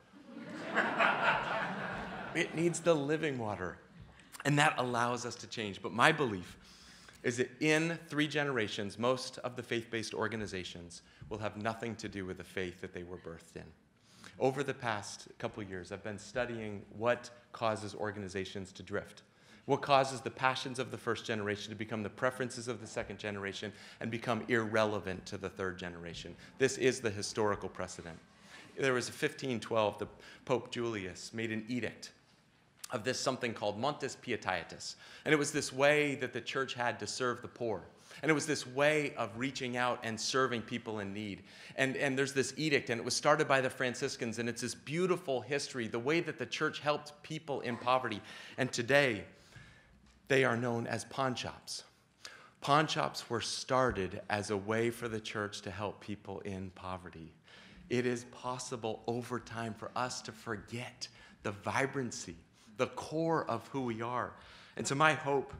S4: [laughs] it needs the living water. And that allows us to change. But my belief is that in three generations, most of the faith based organizations will have nothing to do with the faith that they were birthed in. Over the past couple years, I've been studying what causes organizations to drift. What causes the passions of the first generation to become the preferences of the second generation and become irrelevant to the third generation? This is the historical precedent. There was 1512, the Pope Julius made an edict of this something called Montes Pietatis. And it was this way that the church had to serve the poor. And it was this way of reaching out and serving people in need. And, and there's this edict, and it was started by the Franciscans, and it's this beautiful history, the way that the church helped people in poverty. And today, they are known as pawn shops. Pawn shops were started as a way for the church to help people in poverty. It is possible over time for us to forget the vibrancy, the core of who we are. And so, my hope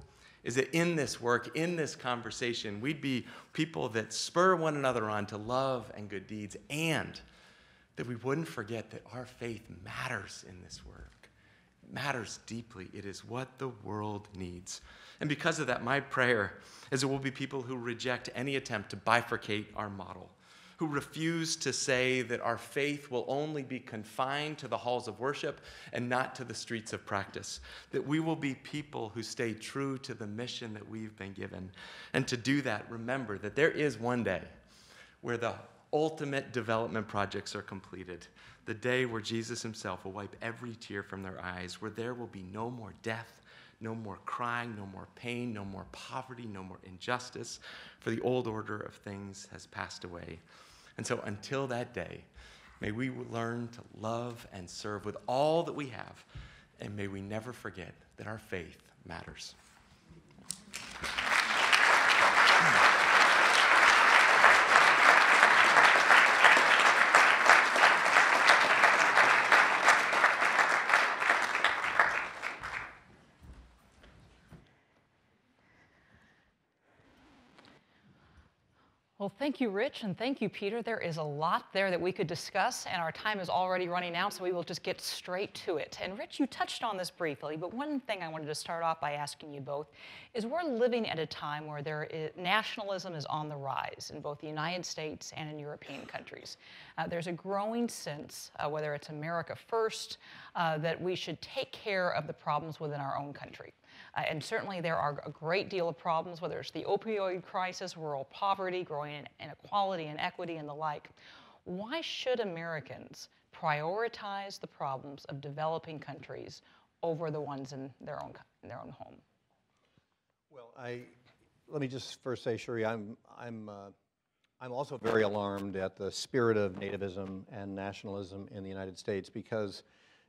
S4: is that in this work, in this conversation, we'd be people that spur one another on to love and good deeds, and that we wouldn't forget that our faith matters in this work. It matters deeply. It is what the world needs. And because of that, my prayer is that we'll be people who reject any attempt to bifurcate our model who refuse to say that our faith will only be confined to the halls of worship and not to the streets of practice. That we will be people who stay true to the mission that we've been given. And to do that, remember that there is one day where the ultimate development projects are completed. The day where Jesus himself will wipe every tear from their eyes, where there will be no more death, no more crying, no more pain, no more poverty, no more injustice, for the old order of things has passed away. And so until that day, may we learn to love and serve with all that we have, and may we never forget that our faith matters.
S2: Thank you, Rich, and thank you, Peter. There is a lot there that we could discuss, and our time is already running out, so we will just get straight to it. And Rich, you touched on this briefly, but one thing I wanted to start off by asking you both is we're living at a time where there is, nationalism is on the rise in both the United States and in European countries. Uh, there's a growing sense, uh, whether it's America first, uh, that we should take care of the problems within our own country. Uh, and certainly there are a great deal of problems, whether it's the opioid crisis, rural poverty, growing inequality and equity, and the like. Why should Americans prioritize the problems of developing countries over the ones in their own, in their own home?
S3: Well, I, let me just first say, Cherie, I'm, I'm, uh, I'm also very alarmed at the spirit of nativism and nationalism in the United States because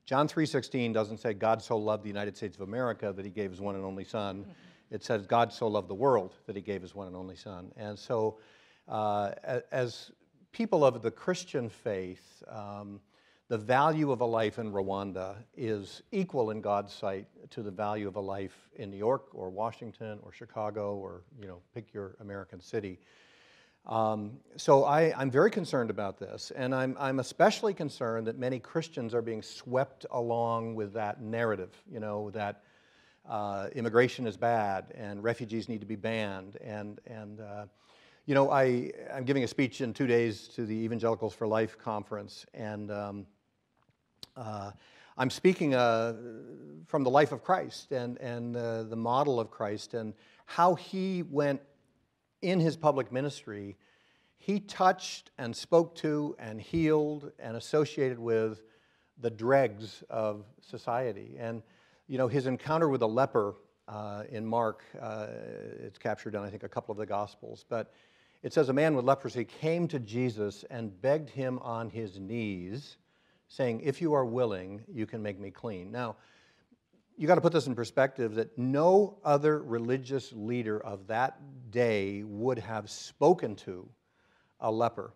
S3: John 3:16 doesn't say God so loved the United States of America that he gave his one and only son. Mm-hmm. It says God so loved the world that he gave his one and only son. And so uh, as people of the Christian faith, um, the value of a life in Rwanda is equal in God's sight to the value of a life in New York or Washington or Chicago or, you know, pick your American city. Um, so I, am very concerned about this, and I'm, I'm, especially concerned that many Christians are being swept along with that narrative, you know, that uh, immigration is bad and refugees need to be banned. And, and uh, you know, I, I'm giving a speech in two days to the Evangelicals for Life conference, and um, uh, I'm speaking uh, from the life of Christ and, and uh, the model of Christ and how he went in his public ministry, he touched and spoke to and healed and associated with the dregs of society. And, you know, his encounter with a leper uh, in Mark, uh, it's captured in, I think, a couple of the Gospels, but it says a man with leprosy came to Jesus and begged him on his knees, saying, If you are willing, you can make me clean. Now, you got to put this in perspective that no other religious leader of that day would have spoken to a leper.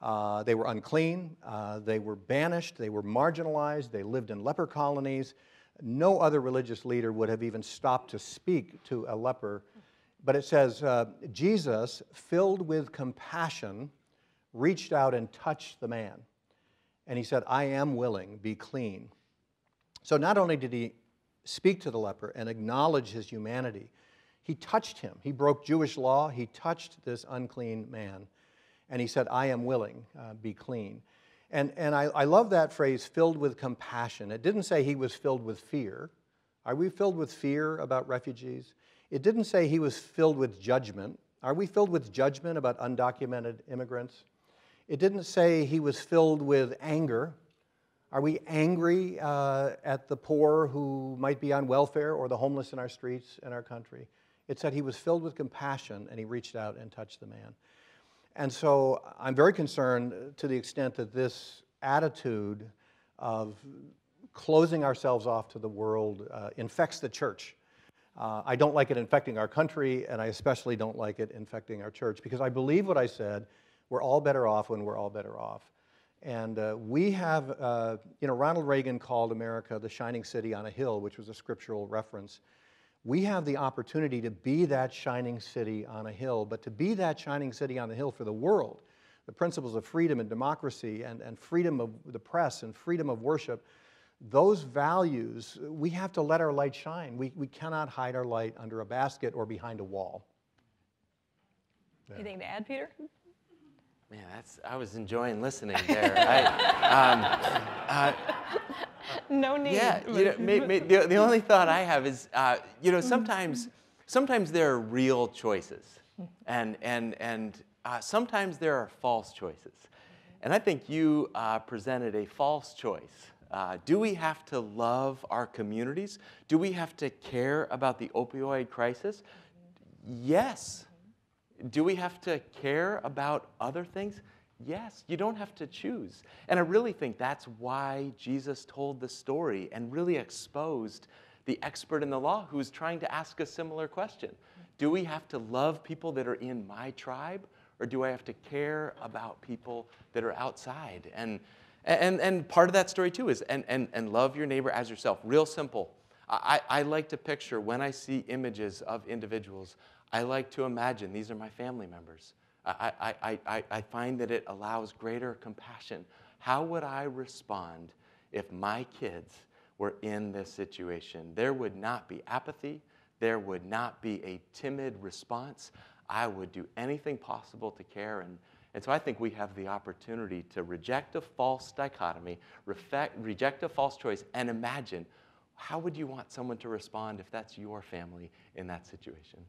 S3: Uh, they were unclean, uh, they were banished, they were marginalized, they lived in leper colonies. No other religious leader would have even stopped to speak to a leper. But it says, uh, Jesus, filled with compassion, reached out and touched the man. And he said, I am willing, be clean. So not only did he speak to the leper and acknowledge his humanity. He touched him. He broke Jewish law. He touched this unclean man. And he said, I am willing, uh, be clean. And, and I, I love that phrase, filled with compassion. It didn't say he was filled with fear. Are we filled with fear about refugees? It didn't say he was filled with judgment. Are we filled with judgment about undocumented immigrants? It didn't say he was filled with anger are we angry uh, at the poor who might be on welfare or the homeless in our streets in our country? It said he was filled with compassion and he reached out and touched the man. And so I'm very concerned to the extent that this attitude of closing ourselves off to the world uh, infects the church. Uh, I don't like it infecting our country, and I especially don't like it infecting our church because I believe what I said we're all better off when we're all better off. And uh, we have, uh, you know, Ronald Reagan called America the shining city on a hill, which was a scriptural reference. We have the opportunity to be that shining city on a hill, but to be that shining city on the hill for the world, the principles of freedom and democracy and, and freedom of the press and freedom of worship, those values, we have to let our light shine. We, we cannot hide our light under a basket or behind a wall.
S2: Anything to add, Peter?
S4: Man, that's, I was enjoying listening there. I, [laughs] um,
S2: uh, no need.
S4: Yeah, you know, may, may, the, the only thought I have is, uh, you know, sometimes, sometimes there are real choices, and, and, and uh, sometimes there are false choices. And I think you uh, presented a false choice. Uh, do we have to love our communities? Do we have to care about the opioid crisis? Yes. Do we have to care about other things? Yes, you don't have to choose. And I really think that's why Jesus told the story and really exposed the expert in the law who was trying to ask a similar question. Do we have to love people that are in my tribe, or do I have to care about people that are outside? And, and, and part of that story, too, is and, and, and love your neighbor as yourself. Real simple. I, I like to picture when I see images of individuals, I like to imagine these are my family members. I, I, I, I find that it allows greater compassion. How would I respond if my kids were in this situation? There would not be apathy, there would not be a timid response. I would do anything possible to care. And, and so I think we have the opportunity to reject a false dichotomy, reject a false choice, and imagine how would you want someone to respond if that's your family in that situation?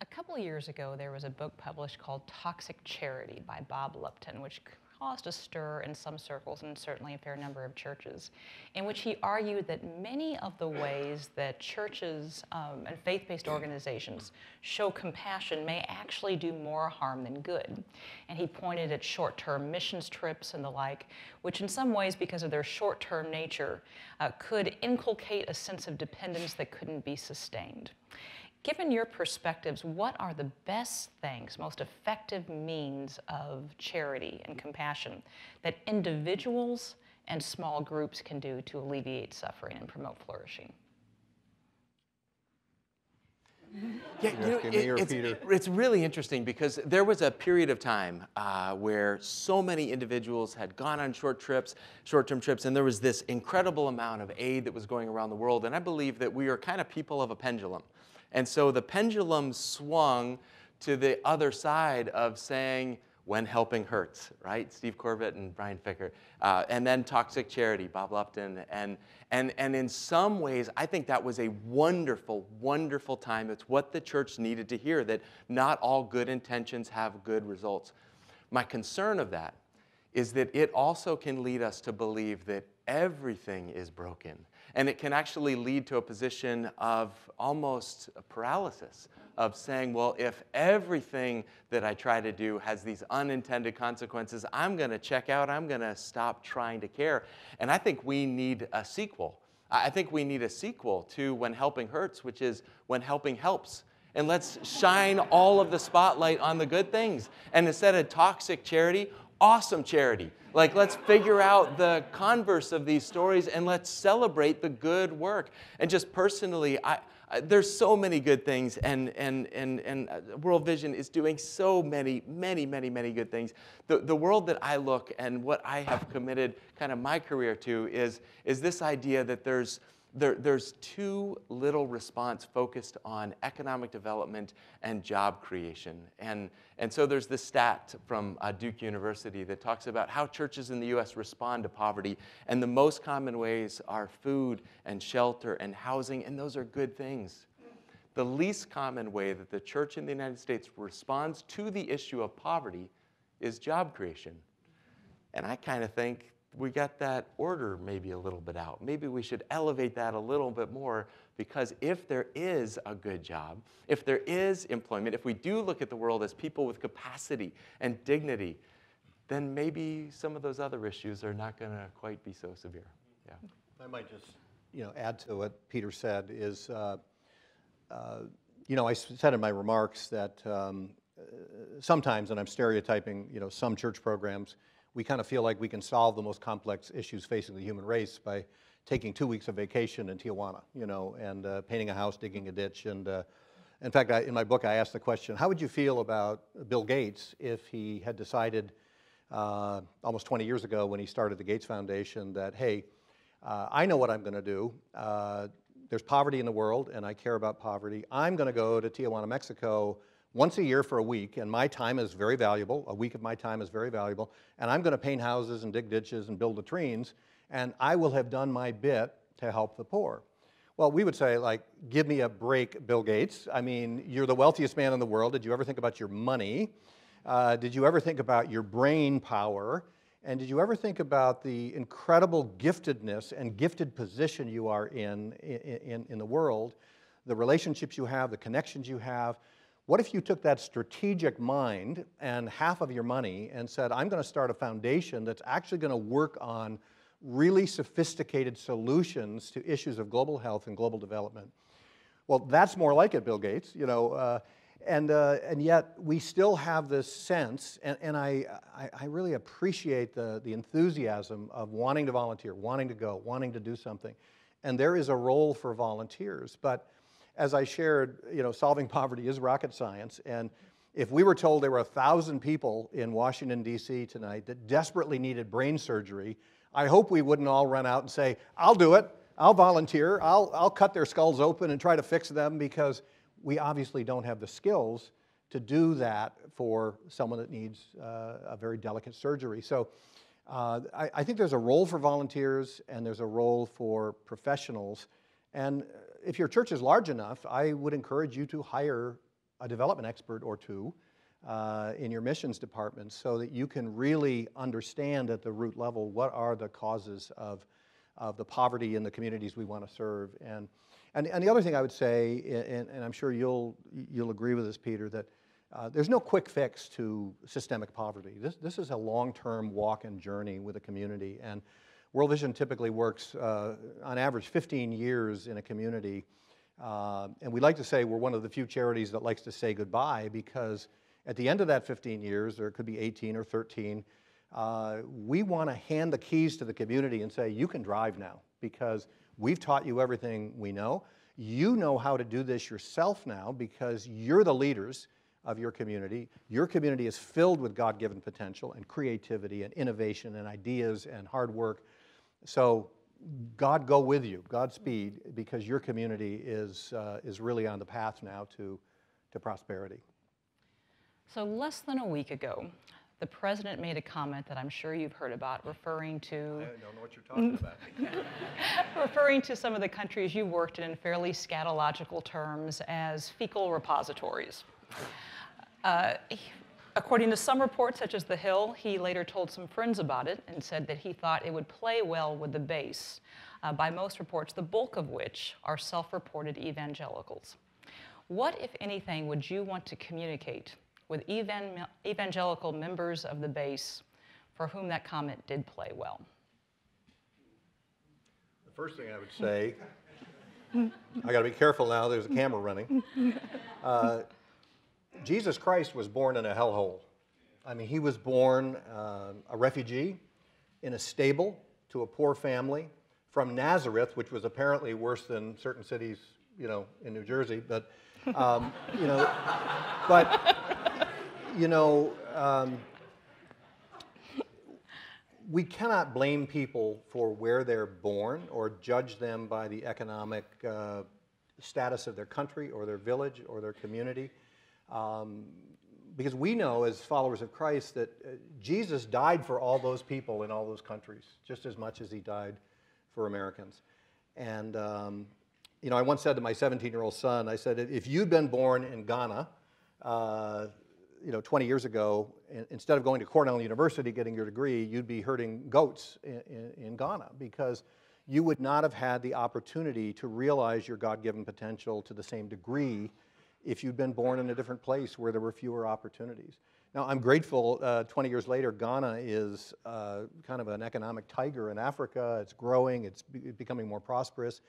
S2: A couple years ago, there was a book published called Toxic Charity by Bob Lupton, which caused a stir in some circles and certainly a fair number of churches, in which he argued that many of the ways that churches um, and faith based organizations show compassion may actually do more harm than good. And he pointed at short term missions trips and the like, which, in some ways, because of their short term nature, uh, could inculcate a sense of dependence that couldn't be sustained. Given your perspectives, what are the best things, most effective means of charity and compassion that individuals and small groups can do to alleviate suffering and promote flourishing?
S4: Yeah, you know, it, it's, it's, really interesting because there was a period of time uh, where so many individuals had gone on short trips, short-term trips, and there was this incredible amount of aid that was going around the world. And I believe that we are kind of people of a pendulum. And so the pendulum swung to the other side of saying, when helping hurts, right? Steve Corbett and Brian Fikkert. Uh, and then Toxic Charity, Bob Lupton. And, and, and in some ways, I think that was a wonderful, wonderful time. It's what the church needed to hear that not all good intentions have good results. My concern of that is that it also can lead us to believe that everything is broken and it can actually lead to a position of almost paralysis of saying, well, if everything that I try to do has these unintended consequences, I'm going to check out, I'm going to stop trying to care. And I think we need a sequel. I think we need a sequel to When Helping Hurts, which is When Helping Helps. And let's shine all of the spotlight on the good things. And instead of toxic charity, awesome charity. Like, let's figure out the converse of these stories and let's celebrate the good work. And just personally, I, I, there's so many good things, and, and, and, and uh, World Vision is doing so many, many, many, many good things. The, the world that I look and what I have committed kind of my career to is, is this idea that there's, there, there's too little response focused on economic development and job creation. And, and so there's this stat from uh, Duke University that talks about how churches in the US respond to poverty. And the most common ways are food and shelter and housing, and those are good things. The least common way that the church in the United States responds to the issue of poverty is job creation. And I kind of think we got that order maybe a little bit out. Maybe we should elevate that a little bit more because if there is a good job, if there is employment, if we do look at the world as people with capacity and dignity, then maybe some of those other issues are not going to quite be so severe. Yeah.
S3: I might just, you know, add to what Peter said is, uh, uh, you know, I said in my remarks that um, uh, sometimes, and I'm stereotyping, you know, some church programs, we kind of feel like we can solve the most complex issues facing the human race by taking two weeks of vacation in Tijuana, you know, and uh, painting a house, digging a ditch. And uh, in fact, I, in my book, I asked the question, how would you feel about Bill Gates if he had decided uh, almost 20 years ago when he started the Gates Foundation that, hey, uh, I know what I'm going to do. Uh, there's poverty in the world, and I care about poverty. I'm going to go to Tijuana, Mexico, once a year for a week, and my time is very valuable. A week of my time is very valuable, and I'm going to paint houses and dig ditches and build latrines, and I will have done my bit to help the poor. Well, we would say, like, give me a break, Bill Gates. I mean, you're the wealthiest man in the world. Did you ever think about your money? Uh, did you ever think about your brain power? And did you ever think about the incredible giftedness and gifted position you are in, in, in the world, the relationships you have, the connections you have? What if you took that strategic mind and half of your money and said, I'm going to start a foundation that's actually going to work on really sophisticated solutions to issues of global health and global development? Well, that's more like it, Bill Gates, you know. Uh, and, uh, and yet we still have this sense, and, and I, I, I, really appreciate the, the enthusiasm of wanting to volunteer, wanting to go, wanting to do something. And there is a role for volunteers. But as I shared, you know, solving poverty is rocket science. And if we were told there were a thousand people in Washington, D.C. tonight that desperately needed brain surgery, I hope we wouldn't all run out and say, I'll do it, I'll volunteer, I'll, I'll cut their skulls open and try to fix them because we obviously don't have the skills to do that for someone that needs uh, a very delicate surgery. So uh, I, I, think there's a role for volunteers and there's a role for professionals. And if your church is large enough, I would encourage you to hire a development expert or two uh, in your missions department so that you can really understand at the root level what are the causes of, of the poverty in the communities we want to serve. And, and, and the other thing I would say, and, and I'm sure you'll, you'll agree with this, Peter, that uh, there's no quick fix to systemic poverty. This, this is a long-term walk and journey with a community. And World Vision typically works uh, on average 15 years in a community. Uh, and we like to say we're one of the few charities that likes to say goodbye because at the end of that 15 years, or it could be 18 or 13, uh, we want to hand the keys to the community and say, you can drive now because we've taught you everything we know. You know how to do this yourself now because you're the leaders of your community. Your community is filled with God given potential and creativity and innovation and ideas and hard work. So, God go with you, Godspeed, because your community is, uh, is really on the path now to, to prosperity.
S2: So, less than a week ago, the president made a comment that I'm sure you've heard about, referring to.
S3: I don't know what you're talking about. [laughs]
S2: referring to some of the countries you worked in in fairly scatological terms as fecal repositories. Uh, according to some reports, such as The Hill, he later told some friends about it and said that he thought it would play well with the base, uh, by most reports, the bulk of which are self reported evangelicals. What, if anything, would you want to communicate with evan evangelical members of the base for whom that comment did play well?
S3: The first thing I would say, [laughs] I got to be careful now, there's a camera running. [laughs] Uh, Jesus Christ was born in a hellhole. I mean, he was born uh, a refugee in a stable to a poor family from Nazareth, which was apparently worse than certain cities, you know, in New Jersey. But, um, you know, but, you know, um, we cannot blame people for where they're born or judge them by the economic uh, status of their country or their village or their community. Um, because we know as followers of Christ that uh, Jesus died for all those people in all those countries, just as much as he died for Americans. And, um, you know, I once said to my 17 year old son, I said, if you'd been born in Ghana, uh, you know, 20 years ago, instead of going to Cornell University getting your degree, you'd be herding goats in, in, in Ghana because you would not have had the opportunity to realize your God given potential to the same degree if you'd been born in a different place where there were fewer opportunities. Now, I'm grateful uh, 20 years later, Ghana is uh, kind of an economic tiger in Africa. It's growing, it's be becoming more prosperous.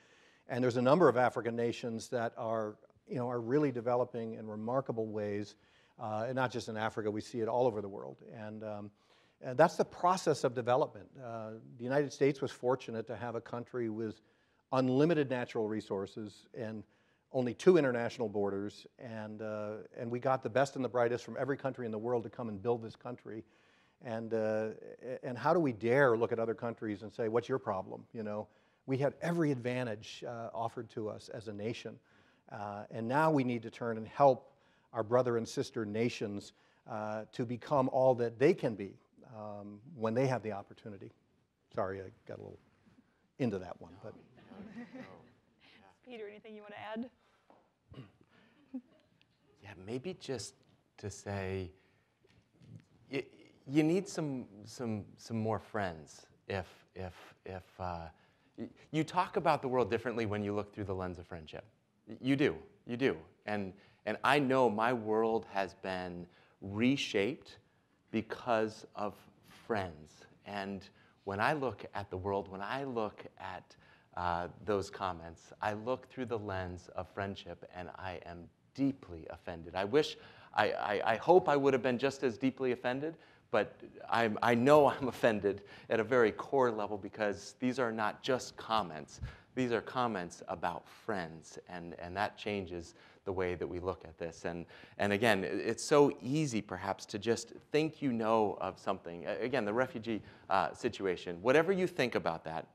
S3: And there's a number of African nations that are, you know, are really developing in remarkable ways. Uh, and not just in Africa, we see it all over the world. And, um, and that's the process of development. Uh, the United States was fortunate to have a country with unlimited natural resources and only two international borders, and, uh, and we got the best and the brightest from every country in the world to come and build this country. And, uh, and how do we dare look at other countries and say, what's your problem? You know, we had every advantage uh, offered to us as a nation. Uh, and now we need to turn and help our brother and sister nations uh, to become all that they can be um, when they have the opportunity. Sorry, I got a little into that one, but.
S2: Peter, anything you want to add? [clears throat]
S5: yeah, maybe just to say you, you need some, some, some more friends if, if, if uh, you talk about the world differently when you look through the lens of friendship. You do, you do. And, and I know my world has been reshaped because of friends. And when I look at the world, when I look at uh, those comments. I look through the lens of friendship and I am deeply offended. I wish, I, I, I hope I would have been just as deeply offended, but I'm, I know [laughs] I'm offended at a very core level because these are not just comments. These are comments about friends, and, and that changes
S4: the way that we look at this. And, and again, it's so easy perhaps to just think you know of something. Again, the refugee uh, situation, whatever you think about that,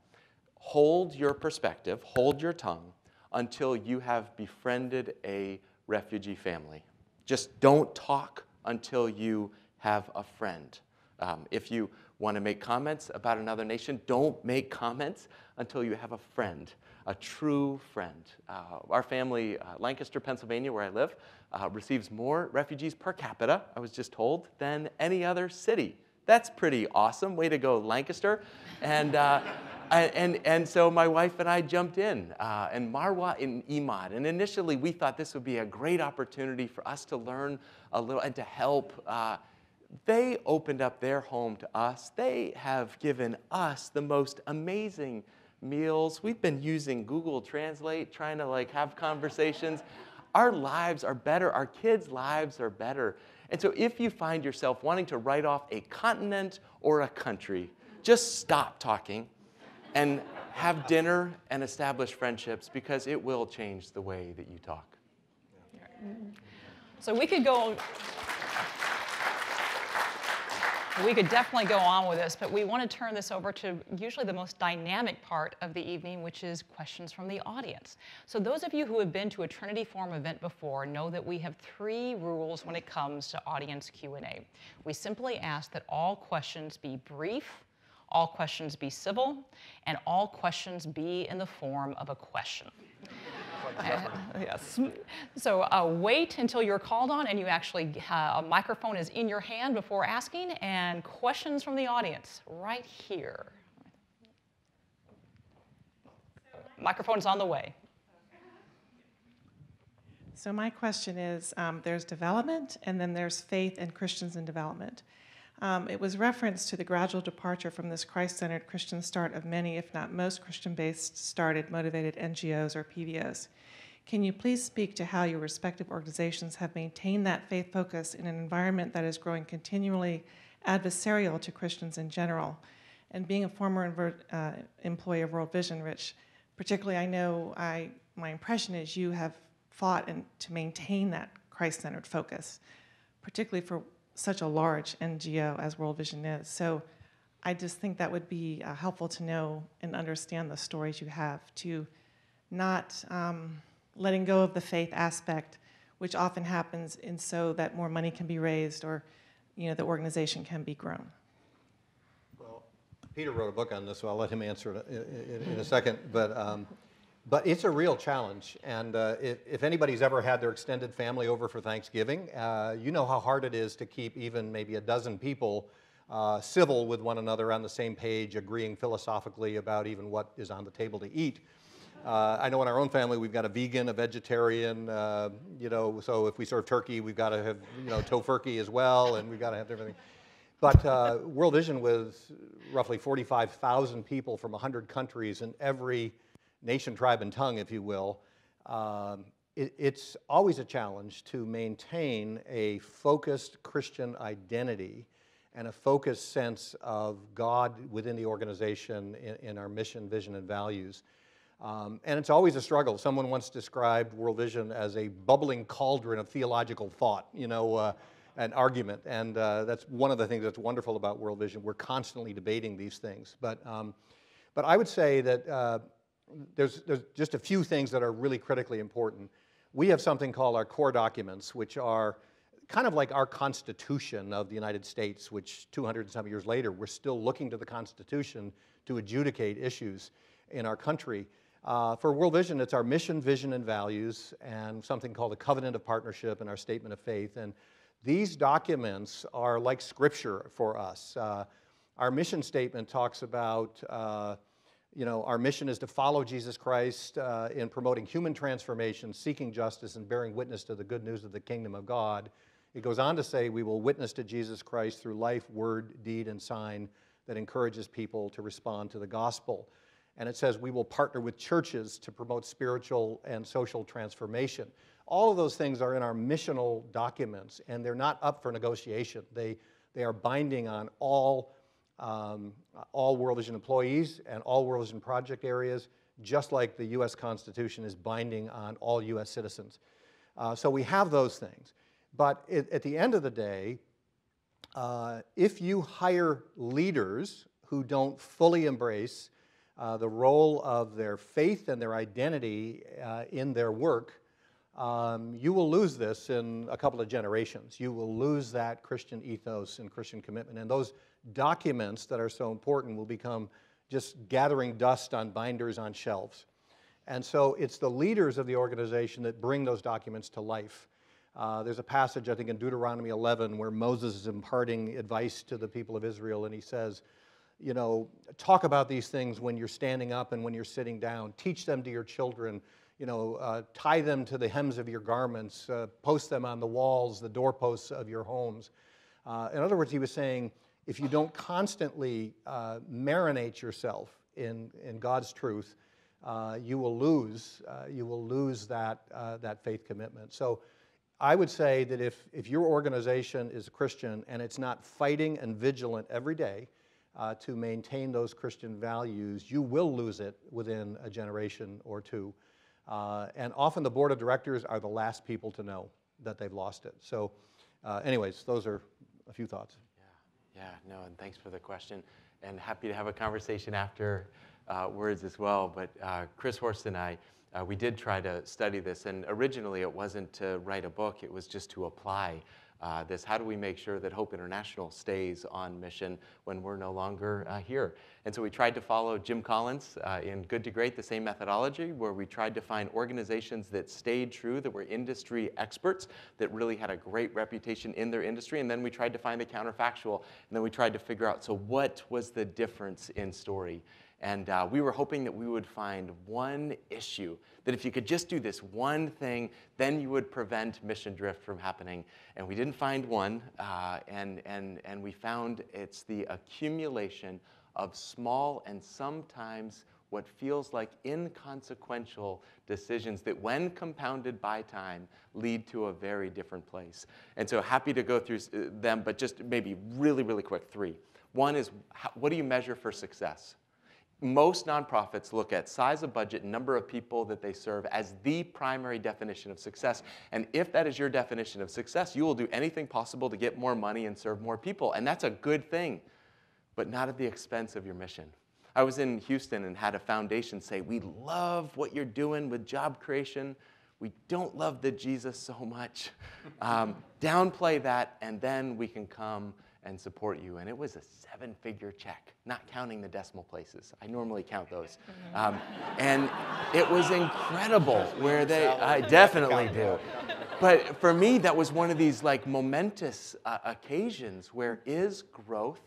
S4: hold your perspective, hold your tongue until you have befriended a refugee family. Just don't talk until you have a friend. Um, if you want to make comments about another nation, don't make comments until you have a friend, a true friend. Uh, our family, uh, Lancaster, Pennsylvania, where I live, uh, receives more refugees per capita, I was just told, than any other city. That's pretty awesome. Way to go, Lancaster. And, uh, and, and so my wife and I jumped in, uh, and Marwa in Emad. And initially, we thought this would be a great opportunity for us to learn a little and to help. Uh, they opened up their home to us. They have given us the most amazing meals. We've been using Google Translate, trying to like have conversations. Our lives are better. Our kids' lives are better. And so if you find yourself wanting to write off a continent or a country, just stop talking and have dinner and establish friendships because it will change the way that you talk.
S2: So we could go. We could definitely go on with this, but we want to turn this over to usually the most dynamic part of the evening, which is questions from the audience. So those of you who have been to a Trinity Forum event before know that we have three rules when it comes to audience Q&A. We simply ask that all questions be brief, all questions be civil, and all questions be in the form of a question. Uh, [laughs] yes. So uh, wait until you're called on and you actually, uh, a microphone is in your hand before asking, and questions from the audience right here. Microphone's on the way.
S6: So my question is, um, there's development, and then there's faith and Christians in development. Um, it was referenced to the gradual departure from this Christ centered Christian start of many, if not most, Christian based started motivated NGOs or PVOs. Can you please speak to how your respective organizations have maintained that faith focus in an environment that is growing continually adversarial to Christians in general? And being a former uh, employee of World Vision, Rich, particularly, I know I, my impression is you have fought and to maintain that Christ centered focus, particularly for such a large NGO as World Vision is. So I just think that would be uh, helpful to know and understand the stories you have to not um, letting go of the faith aspect, which often happens in so that more money can be raised or you know the organization can be grown.
S3: Well, Peter wrote a book on this, so I'll let him answer it in a second. But um, but it's a real challenge. And uh, if, if, anybody's ever had their extended family over for Thanksgiving, uh, you know how hard it is to keep even maybe a dozen people uh, civil with one another on the same page, agreeing philosophically about even what is on the table to eat. Uh, I know in our own family we've got a vegan, a vegetarian, uh, you know, so if we serve turkey, we've got to have, you know, tofurkey as well, and we've got to have everything. But uh, World Vision with roughly 45,000 people from 100 countries in every nation, tribe, and tongue, if you will, um, it, it's always a challenge to maintain a focused Christian identity and a focused sense of God within the organization in, in our mission, vision, and values. Um, and it's always a struggle. Someone once described World Vision as a bubbling cauldron of theological thought, you know, uh, an argument. And uh, that's one of the things that's wonderful about World Vision. We're constantly debating these things. But, um, but I would say that uh, there's, there's just a few things that are really critically important. We have something called our core documents, which are kind of like our Constitution of the United States, which 200 and some years later, we're still looking to the Constitution to adjudicate issues in our country. Uh, for World Vision, it's our mission, vision, and values, and something called a covenant of partnership and our statement of faith. And these documents are like scripture for us. Uh, our mission statement talks about uh, you know, our mission is to follow Jesus Christ uh, in promoting human transformation, seeking justice, and bearing witness to the good news of the kingdom of God. It goes on to say, we will witness to Jesus Christ through life, word, deed, and sign that encourages people to respond to the gospel. And it says, we will partner with churches to promote spiritual and social transformation. All of those things are in our missional documents, and they're not up for negotiation. They, they are binding on all um, all World Vision employees and all World Vision project areas, just like the US Constitution is binding on all US citizens. Uh, so we have those things. But it, at the end of the day, uh, if you hire leaders who don't fully embrace uh, the role of their faith and their identity uh, in their work, um, you will lose this in a couple of generations. You will lose that Christian ethos and Christian commitment. And those documents that are so important will become just gathering dust on binders on shelves. And so it's the leaders of the organization that bring those documents to life. Uh, there's a passage, I think, in Deuteronomy 11 where Moses is imparting advice to the people of Israel, and he says, You know, talk about these things when you're standing up and when you're sitting down. Teach them to your children. You know, uh, tie them to the hems of your garments. Uh, post them on the walls, the doorposts of your homes. Uh, in other words, he was saying, if you don't constantly uh, marinate yourself in, in God's truth, uh, you will lose, you will lose that, that faith commitment. So I would say that if, if your organization is Christian and it's not fighting and vigilant every day uh, to maintain those Christian values, you will lose it within a generation or two. Uh, and often the board of directors are the last people to know that they've lost it. So, uh, anyways, those are a few thoughts.
S4: Yeah, yeah, no, and thanks for the question. And happy to have a conversation after uh, words as well. But uh, Chris Horst and I, uh, we did try to study this, and originally it wasn't to write a book, it was just to apply uh, this. How do we make sure that Hope International stays on mission when we're no longer uh, here? And so we tried to follow Jim Collins uh, in Good to Great, the same methodology, where we tried to find organizations that stayed true, that were industry experts, that really had a great reputation in their industry, and then we tried to find the counterfactual, and then we tried to figure out so what was the difference in story? And uh, we were hoping that we would find one issue, that if you could just do this one thing, then you would prevent mission drift from happening. And we didn't find one, uh, and, and, and we found it's the accumulation of small and sometimes what feels like inconsequential decisions that, when compounded by time, lead to a very different place. And so, happy to go through uh, them, but just maybe really, really quick three. One is what do you measure for success? Most nonprofits look at size of budget, number of people that they serve as the primary definition of success. And if that is your definition of success, you will do anything possible to get more money and serve more people. And that's a good thing, but not at the expense of your mission. I was in Houston and had a foundation say, We love what you're doing with job creation. We don't love the Jesus so much. [laughs] Um, downplay that, and then we can come and support you. And it was a seven figure check, not counting the decimal places. I normally count those. Um, and it was incredible where they, I definitely do. But for me, that was one of these like momentous uh, occasions where is growth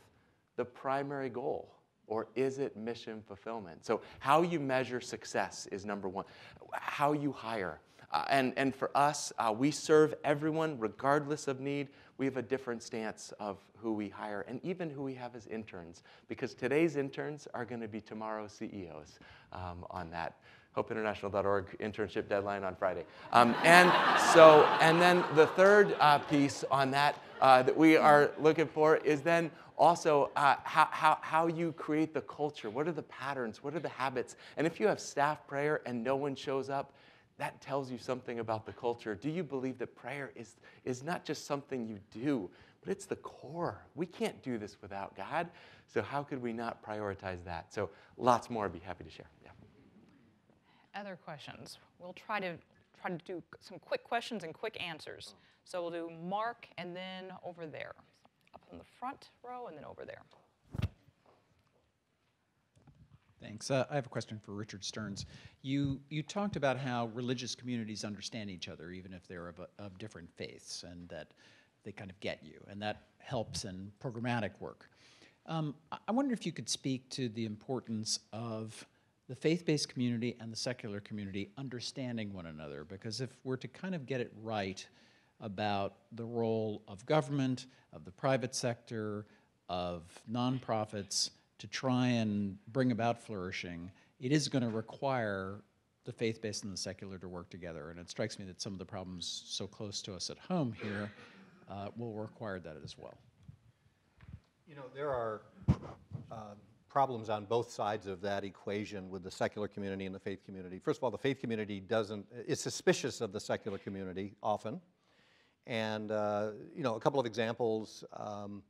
S4: the primary goal? Or is it mission fulfillment? So, how you measure success is number one. How you hire. Uh, and, and for us, uh, we serve everyone regardless of need we have a different stance of who we hire and even who we have as interns, because today's interns are going to be tomorrow's CEOs um, on that. HopeInternational.org internship deadline on Friday. Um, and so, and then the third uh, piece on that uh, that we are looking for is then also uh, how, how, how you create the culture. What are the patterns? What are the habits? And if you have staff prayer and no one shows up, that tells you something about the culture. Do you believe that prayer is, is not just something you do, but it's the core? We can't do this without God. So, how could we not prioritize that? So, lots more I'd be happy to share. Yeah.
S2: Other questions? We'll try to try to do some quick questions and quick answers. So, we'll do Mark and then over there. Up in the front row and then over there.
S7: Thanks. Uh, I have a question for Richard Stearns. You, you talked about how religious communities understand each other, even if they're of, of different faiths, and that they kind of get you, and that helps in programmatic work. Um, I wonder if you could speak to the importance of the faith based community and the secular community understanding one another, because if we're to kind of get it right about the role of government, of the private sector, of nonprofits, to try and bring about flourishing, it is going to require the faith based and the secular to work together. And it strikes me that some of the problems so close to us at home here uh, will require that as well.
S3: You know, there are uh, problems on both sides of that equation with the secular community and the faith community. First of all, the faith community doesn't, is suspicious of the secular community often. And, uh, you know, a couple of examples. Um,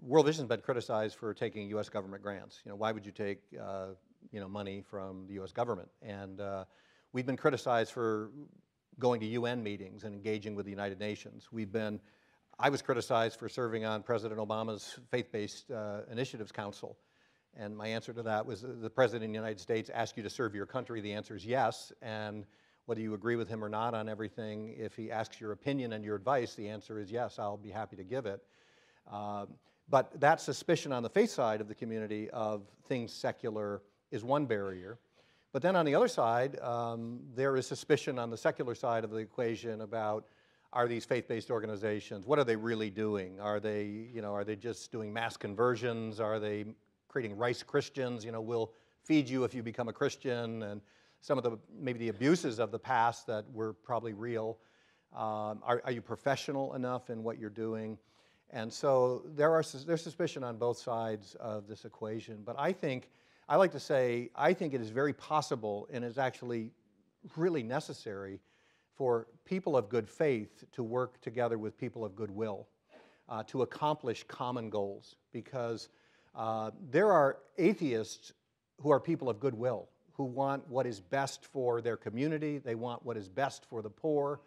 S3: World Vision's been criticized for taking U.S. government grants. You know, why would you take, uh, you know, money from the U.S. government? And uh, we've been criticized for going to UN meetings and engaging with the United Nations. We've been, I was criticized for serving on President Obama's Faith-Based uh, Initiatives Council. And my answer to that was the President of the United States asked you to serve your country. The answer is yes. And whether you agree with him or not on everything, if he asks your opinion and your advice, the answer is yes, I'll be happy to give it. Uh, but that suspicion on the faith side of the community of things secular is one barrier. But then on the other side, um, there is suspicion on the secular side of the equation about are these faith-based organizations, what are they really doing? Are they, you know, are they just doing mass conversions? Are they creating rice Christians? You know, we'll feed you if you become a Christian. And some of the, maybe the abuses of the past that were probably real. Um, are, are you professional enough in what you're doing? And so there are, there's suspicion on both sides of this equation. But I think, I like to say, I think it is very possible and is actually really necessary for people of good faith to work together with people of goodwill uh, to accomplish common goals. Because uh, there are atheists who are people of goodwill, who want what is best for their community, they want what is best for the poor,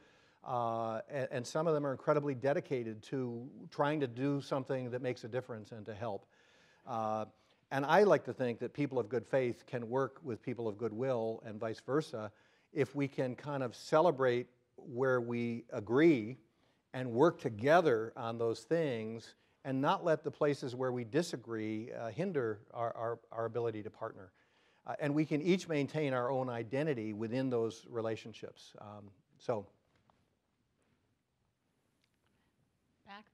S3: uh, and, and, some of them are incredibly dedicated to trying to do something that makes a difference and to help. Uh, and I like to think that people of good faith can work with people of goodwill and vice versa if we can kind of celebrate where we agree and work together on those things and not let the places where we disagree uh, hinder our, our, our, ability to partner. Uh, and we can each maintain our own identity within those relationships. Um, so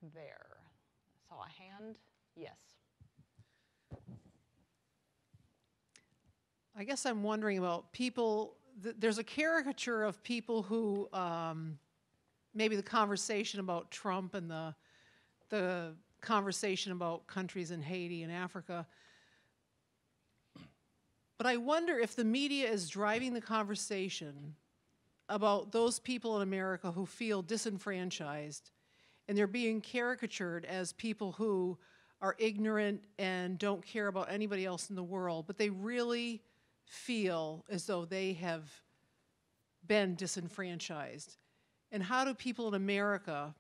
S2: back there. I saw a hand. Yes.
S8: I guess I'm wondering about people. Th- there's a caricature of people who um, maybe the conversation about Trump and the the conversation about countries in Haiti and Africa. But I wonder if the media is driving the conversation about those people in America who feel disenfranchised and they're being caricatured as people who are ignorant and don't care about anybody else in the world, but they really feel as though they have been disenfranchised. And how do people in America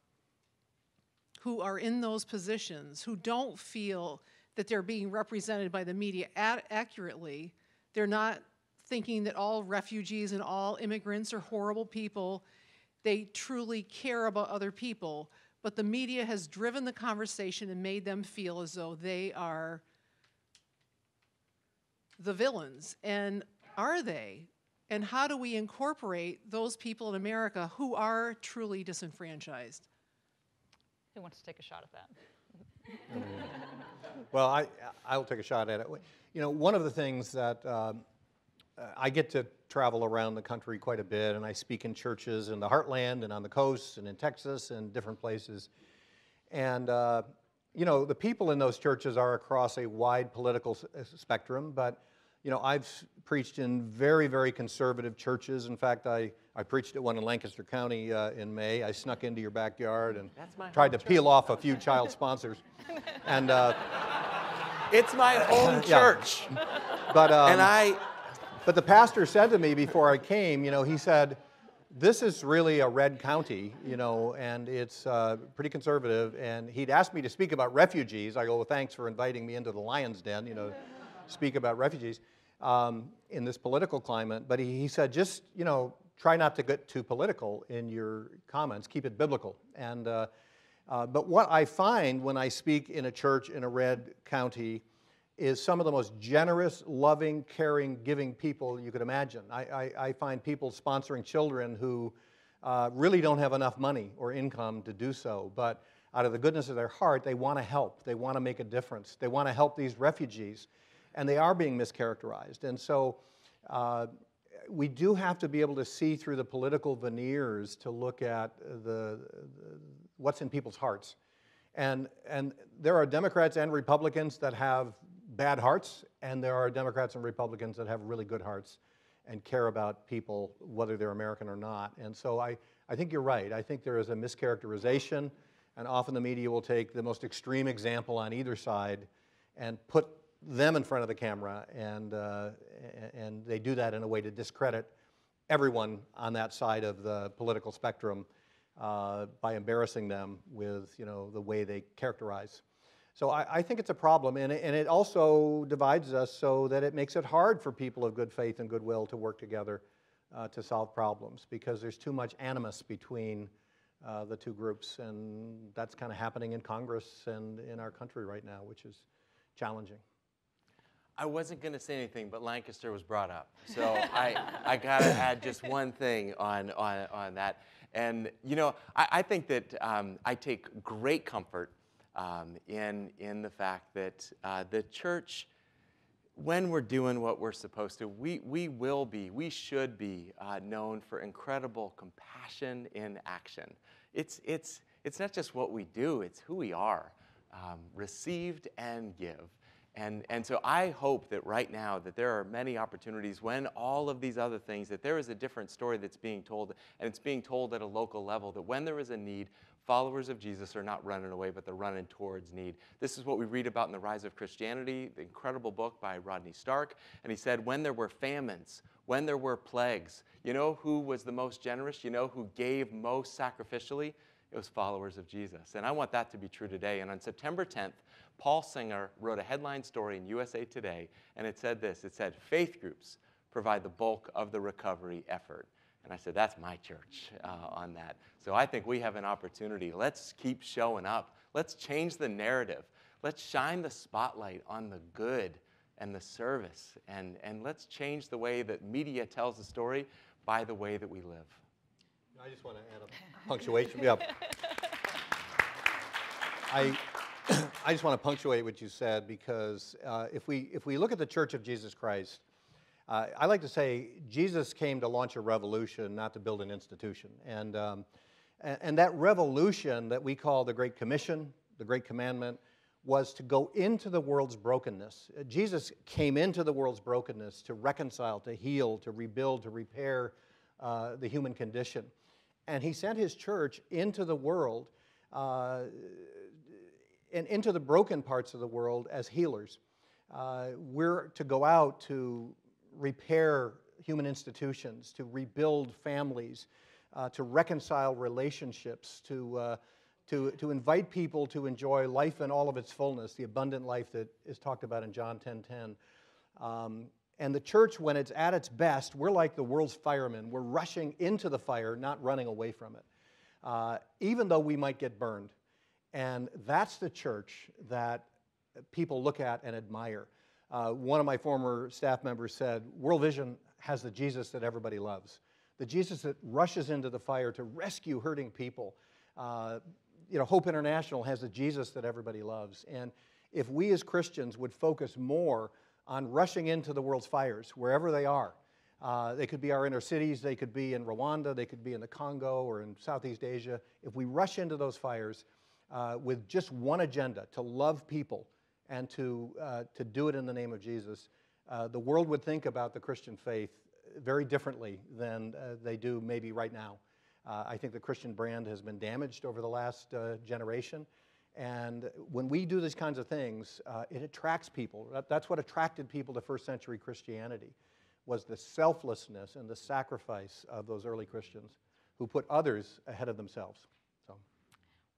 S8: who are in those positions, who don't feel that they're being represented by the media accurately, they're not thinking that all refugees and all immigrants are horrible people, they truly care about other people but the media has driven the conversation and made them feel as though they are the villains. And are they? And how do we incorporate those people in America who are truly disenfranchised?
S2: Who wants to take a shot at that? [laughs]
S3: well, I, I'll take a shot at it. You know, one of the things that um, I get to travel around the country quite a bit, and I speak in churches in the heartland and on the coast and in Texas and different places. And, uh, you know, the people in those churches are across a wide political uh, spectrum, but, you know, I've preached in very, very conservative churches. In fact, I, I preached at one in Lancaster County uh, in May. I snuck into your backyard and tried to church. peel off a few child sponsors. and uh,
S5: it's my [laughs] home church.
S3: Yeah. But um,
S5: and I
S3: but the pastor said to me before I came, you know, he said, this is really a red county, you know, and it's uh, pretty conservative. And he'd asked me to speak about refugees. I go, well, thanks for inviting me into the lion's den, you know, [laughs] speak about refugees um, in this political climate. But he, he said, just, you know, try not to get too political in your comments, keep it biblical. And, uh, uh, but what I find when I speak in a church in a red county is some of the most generous, loving, caring, giving people you could imagine. I, I, I find people sponsoring children who uh, really don't have enough money or income to do so, but out of the goodness of their heart, they want to help. They want to make a difference. They want to help these refugees, and they are being mischaracterized. And so uh, we do have to be able to see through the political veneers to look at the, the what's in people's hearts. And, and there are Democrats and Republicans that have bad hearts, and there are Democrats and Republicans that have really good hearts and care about people, whether they're American or not. And so I, I think you're right. I think there is a mischaracterization, and often the media will take the most extreme example on either side and put them in front of the camera, and, uh, and they do that in a way to discredit everyone on that side of the political spectrum uh, by embarrassing them with you know, the way they characterize. So I, I, think it's a problem, and it, and it also divides us so that it makes it hard for people of good faith and goodwill to work together uh, to solve problems because there's too much animus between uh, the two groups, and that's kind of happening in Congress and in our country right now, which is challenging.
S4: I wasn't going to say anything, but Lancaster was brought up. So I, I got to add just one thing on, on, on that. And, you know, I, I think that um, I take great comfort um, in, in the fact that uh, the church, when we're doing what we're supposed to, we, we will be, we should be uh, known for incredible compassion in action. It's, it's, it's not just what we do, it's who we are, um, received and give. And, and so I hope that right now that there are many opportunities when all of these other things, that there is a different story that's being told, and it's being told at a local level, that when there is a need, followers of Jesus are not running away, but they're running towards need. This is what we read about in The Rise of Christianity, the incredible book by Rodney Stark. And he said, when there were famines, when there were plagues, you know who was the most generous? You know who gave most sacrificially? It was followers of Jesus. And I want that to be true today. And on September 10th, Paul Singer wrote a headline story in USA Today, and it said this it said, Faith groups provide the bulk of the recovery effort. And I said, That's my church uh, on that. So I think we have an opportunity. Let's keep showing up. Let's change the narrative. Let's shine the spotlight on the good and the service. And, and let's change the way that media tells the story by the way that we live.
S3: I just want to add a punctuation. Yeah. [laughs] I, [clears throat] I just want to punctuate what you said because uh, if, we, if we look at the Church of Jesus Christ, uh, I like to say Jesus came to launch a revolution, not to build an institution. And, um, and, and that revolution that we call the Great Commission, the Great Commandment, was to go into the world's brokenness. Uh, Jesus came into the world's brokenness to reconcile, to heal, to rebuild, to repair uh, the human condition. And he sent his church into the world uh, and into the broken parts of the world as healers. Uh, we're to go out to repair human institutions, to rebuild families, uh, to reconcile relationships, to, uh, to, to invite people to enjoy life in all of its fullness, the abundant life that is talked about in John 10 10. Um, and the church, when it's at its best, we're like the world's firemen. We're rushing into the fire, not running away from it, uh, even though we might get burned. And that's the church that people look at and admire. Uh, one of my former staff members said, World Vision has the Jesus that everybody loves, the Jesus that rushes into the fire to rescue hurting people. Uh, you know, Hope International has the Jesus that everybody loves. And if we as Christians would focus more on rushing into the world's fires, wherever they are, uh, they could be our inner cities, they could be in Rwanda, they could be in the Congo or in Southeast Asia. If we rush into those fires, uh, with just one agenda to love people and to, uh, to do it in the name of Jesus, uh, the world would think about the Christian faith very differently than uh, they do maybe right now. Uh, I think the Christian brand has been damaged over the last uh, generation. And when we do these kinds of things, it attracts people. That, that's what attracted people to first century Christianity, was the selflessness and the sacrifice of those early Christians who put others ahead of themselves.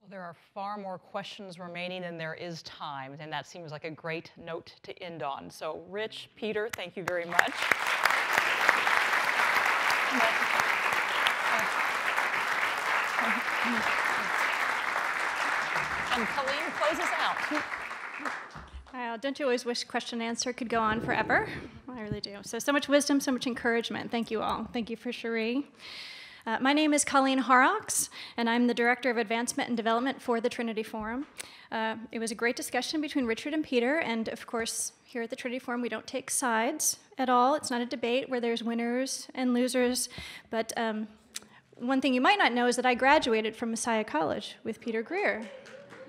S2: Well, there are far more questions remaining than there is time, and that seems like a great note to end on. So, Rich, Peter, thank you very much. And Colleen, close us out.
S9: Wow, don't you always wish question and answer could go on forever? I really do. So, so much wisdom, so much encouragement. Thank you all. Thank you for Cherie. Uh, my name is Colleen Horrocks, and I'm the Director of Advancement and Development for the Trinity Forum. Uh, it was a great discussion between Richard and Peter, and of course, here at the Trinity Forum, we don't take sides at all. It's not a debate where there's winners and losers, but um, one thing you might not know is that I graduated from Messiah College with Peter Greer.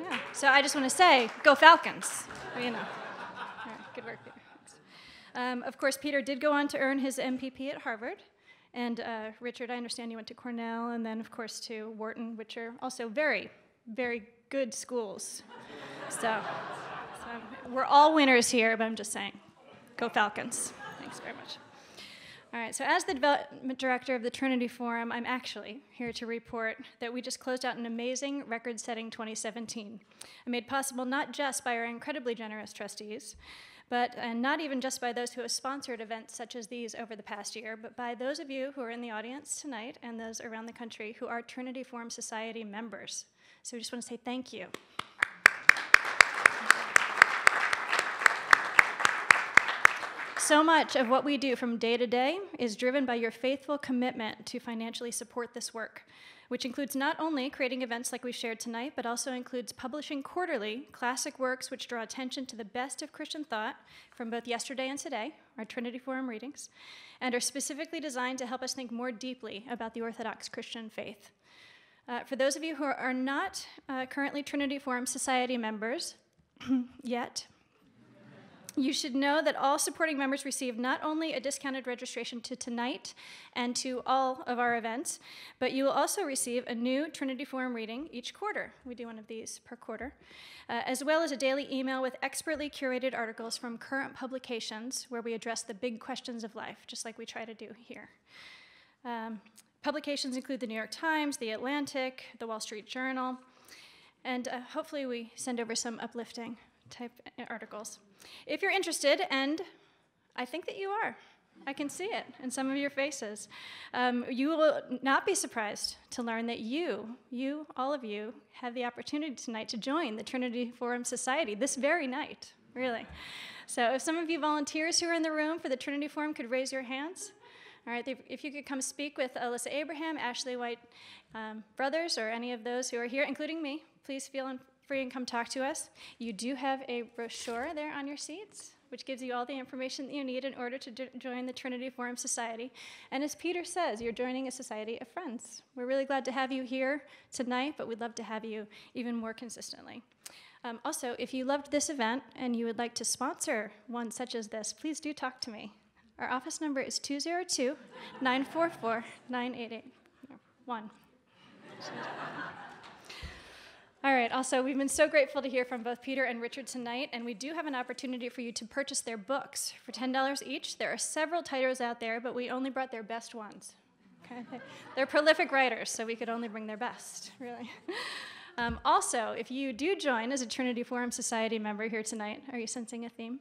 S9: Yeah. So I just want to say, go Falcons. You know. Good work, Peter. Um, of course, Peter did go on to earn his MPP at Harvard. And uh, Richard, I understand you went to Cornell and then, of course, to Wharton, which are also very, very good schools. so, so we're all winners here, but I'm just saying, go Falcons. Thanks very much. All right, so as the development director of the Trinity Forum, I'm actually here to report that we just closed out an amazing record setting 2017, made possible not just by our incredibly generous trustees, but and not even just by those who have sponsored events such as these over the past year, but by those of you who are in the audience tonight and those around the country who are Trinity Forum Society members. So we just want to say thank you. So much of what we do from day to day is driven by your faithful commitment to financially support this work, which includes not only creating events like we shared tonight, but also includes publishing quarterly classic works which draw attention to the best of Christian thought from both yesterday and today, our Trinity Forum readings, and are specifically designed to help us think more deeply about the Orthodox Christian faith. Uh, for those of you who are not uh, currently Trinity Forum Society members [clears throat] yet, you should know that all supporting members receive not only a discounted registration to tonight and to all of our events, but you will also receive a new Trinity Forum reading each quarter. We do one of these per quarter, uh, as well as a daily email with expertly curated articles from current publications where we address the big questions of life, just like we try to do here. Um, publications include the New York Times, the Atlantic, the Wall Street Journal, and uh, hopefully we send over some uplifting type articles. If you're interested, and I think that you are, I can see it in some of your faces, um, you will not be surprised to learn that you, you, all of you, have the opportunity tonight to join the Trinity Forum Society this very night, really. So if some of you volunteers who are in the room for the Trinity Forum could raise your hands. All right, if you could come speak with Alyssa Abraham, Ashley White um, brothers, or any of those who are here, including me, please feel free and come talk to us. You do have a brochure there on your seats, which gives you all the information that you need in order to join the Trinity Forum Society. And as Peter says, you're joining a society of friends. We're really glad to have you here tonight, but we'd love to have you even more consistently. Um, also, if you loved this event and you would like to sponsor one such as this, please do talk to me. Our office number is 202 944 9881. All right, also, we've been so grateful to hear from both Peter and Richard tonight, and we do have an opportunity for you to purchase their books for $10 each. There are several titles out there, but we only brought their best ones. Okay? [laughs] They're prolific writers, so we could only bring their best, [laughs] really. Um, also, if you do join as a Trinity Forum Society member here tonight, are you sensing a theme?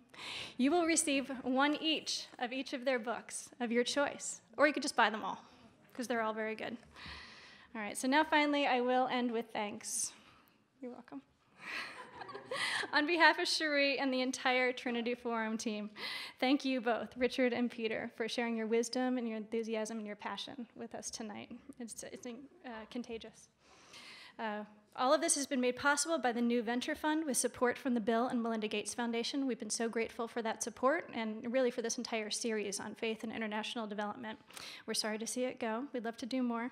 S9: You will receive one each of each of their books of your choice, or you could just buy them all, because they're all very good. All right, so now finally, I will end with thanks. You're welcome. On behalf of Cherie and the entire Trinity Forum team, thank you both, Richard and Peter, for sharing your wisdom and your enthusiasm and your passion with us tonight. It's, it's uh, contagious. Uh, all of this has been made possible by the new venture fund with support from the Bill and Melinda Gates Foundation. We've been so grateful for that support and really for this entire series on faith and international development. We're sorry to see it go. We'd love to do more.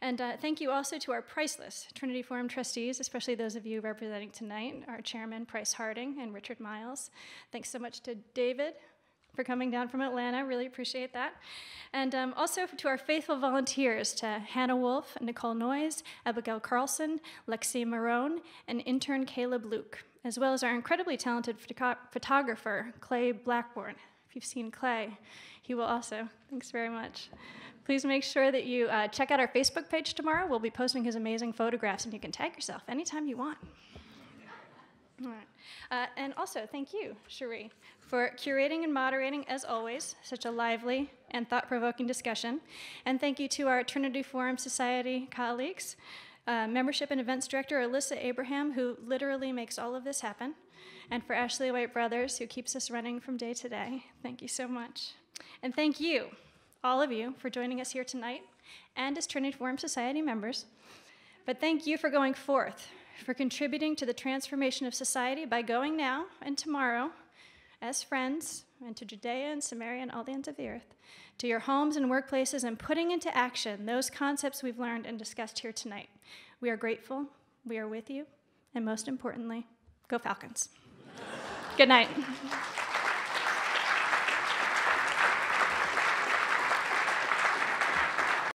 S9: And uh, thank you also to our priceless Trinity Forum trustees, especially those of you representing tonight, our chairman, Price Harding, and Richard Miles. Thanks so much to David, for coming down from Atlanta. Really appreciate that. And um, also to our faithful volunteers, to Hannah Wolf, Nicole Noyes, Abigail Carlson, Lexi Marone, and intern Caleb Luke, as well as our incredibly talented photo- photographer, Clay Blackburn. If you've seen Clay, he will also. Thanks very much. Please make sure that you uh, check out our Facebook page tomorrow. We'll be posting his amazing photographs, and you can tag yourself anytime you want. Uh, and also, thank you, Cherie, for curating and moderating, as always, such a lively and thought provoking discussion. And thank you to our Trinity Forum Society colleagues, uh, Membership and Events Director Alyssa Abraham, who literally makes all of this happen, and for Ashley White Brothers, who keeps us running from day to day. Thank you so much. And thank you, all of you, for joining us here tonight and as Trinity Forum Society members. But thank you for going forth, for contributing to the transformation of society by going now and tomorrow as friends and to Judea and Samaria and all the ends of the earth, to your homes and workplaces, and putting into action those concepts we've learned and discussed here tonight. We are grateful, we are with you, and most importantly, go Falcons. Good night.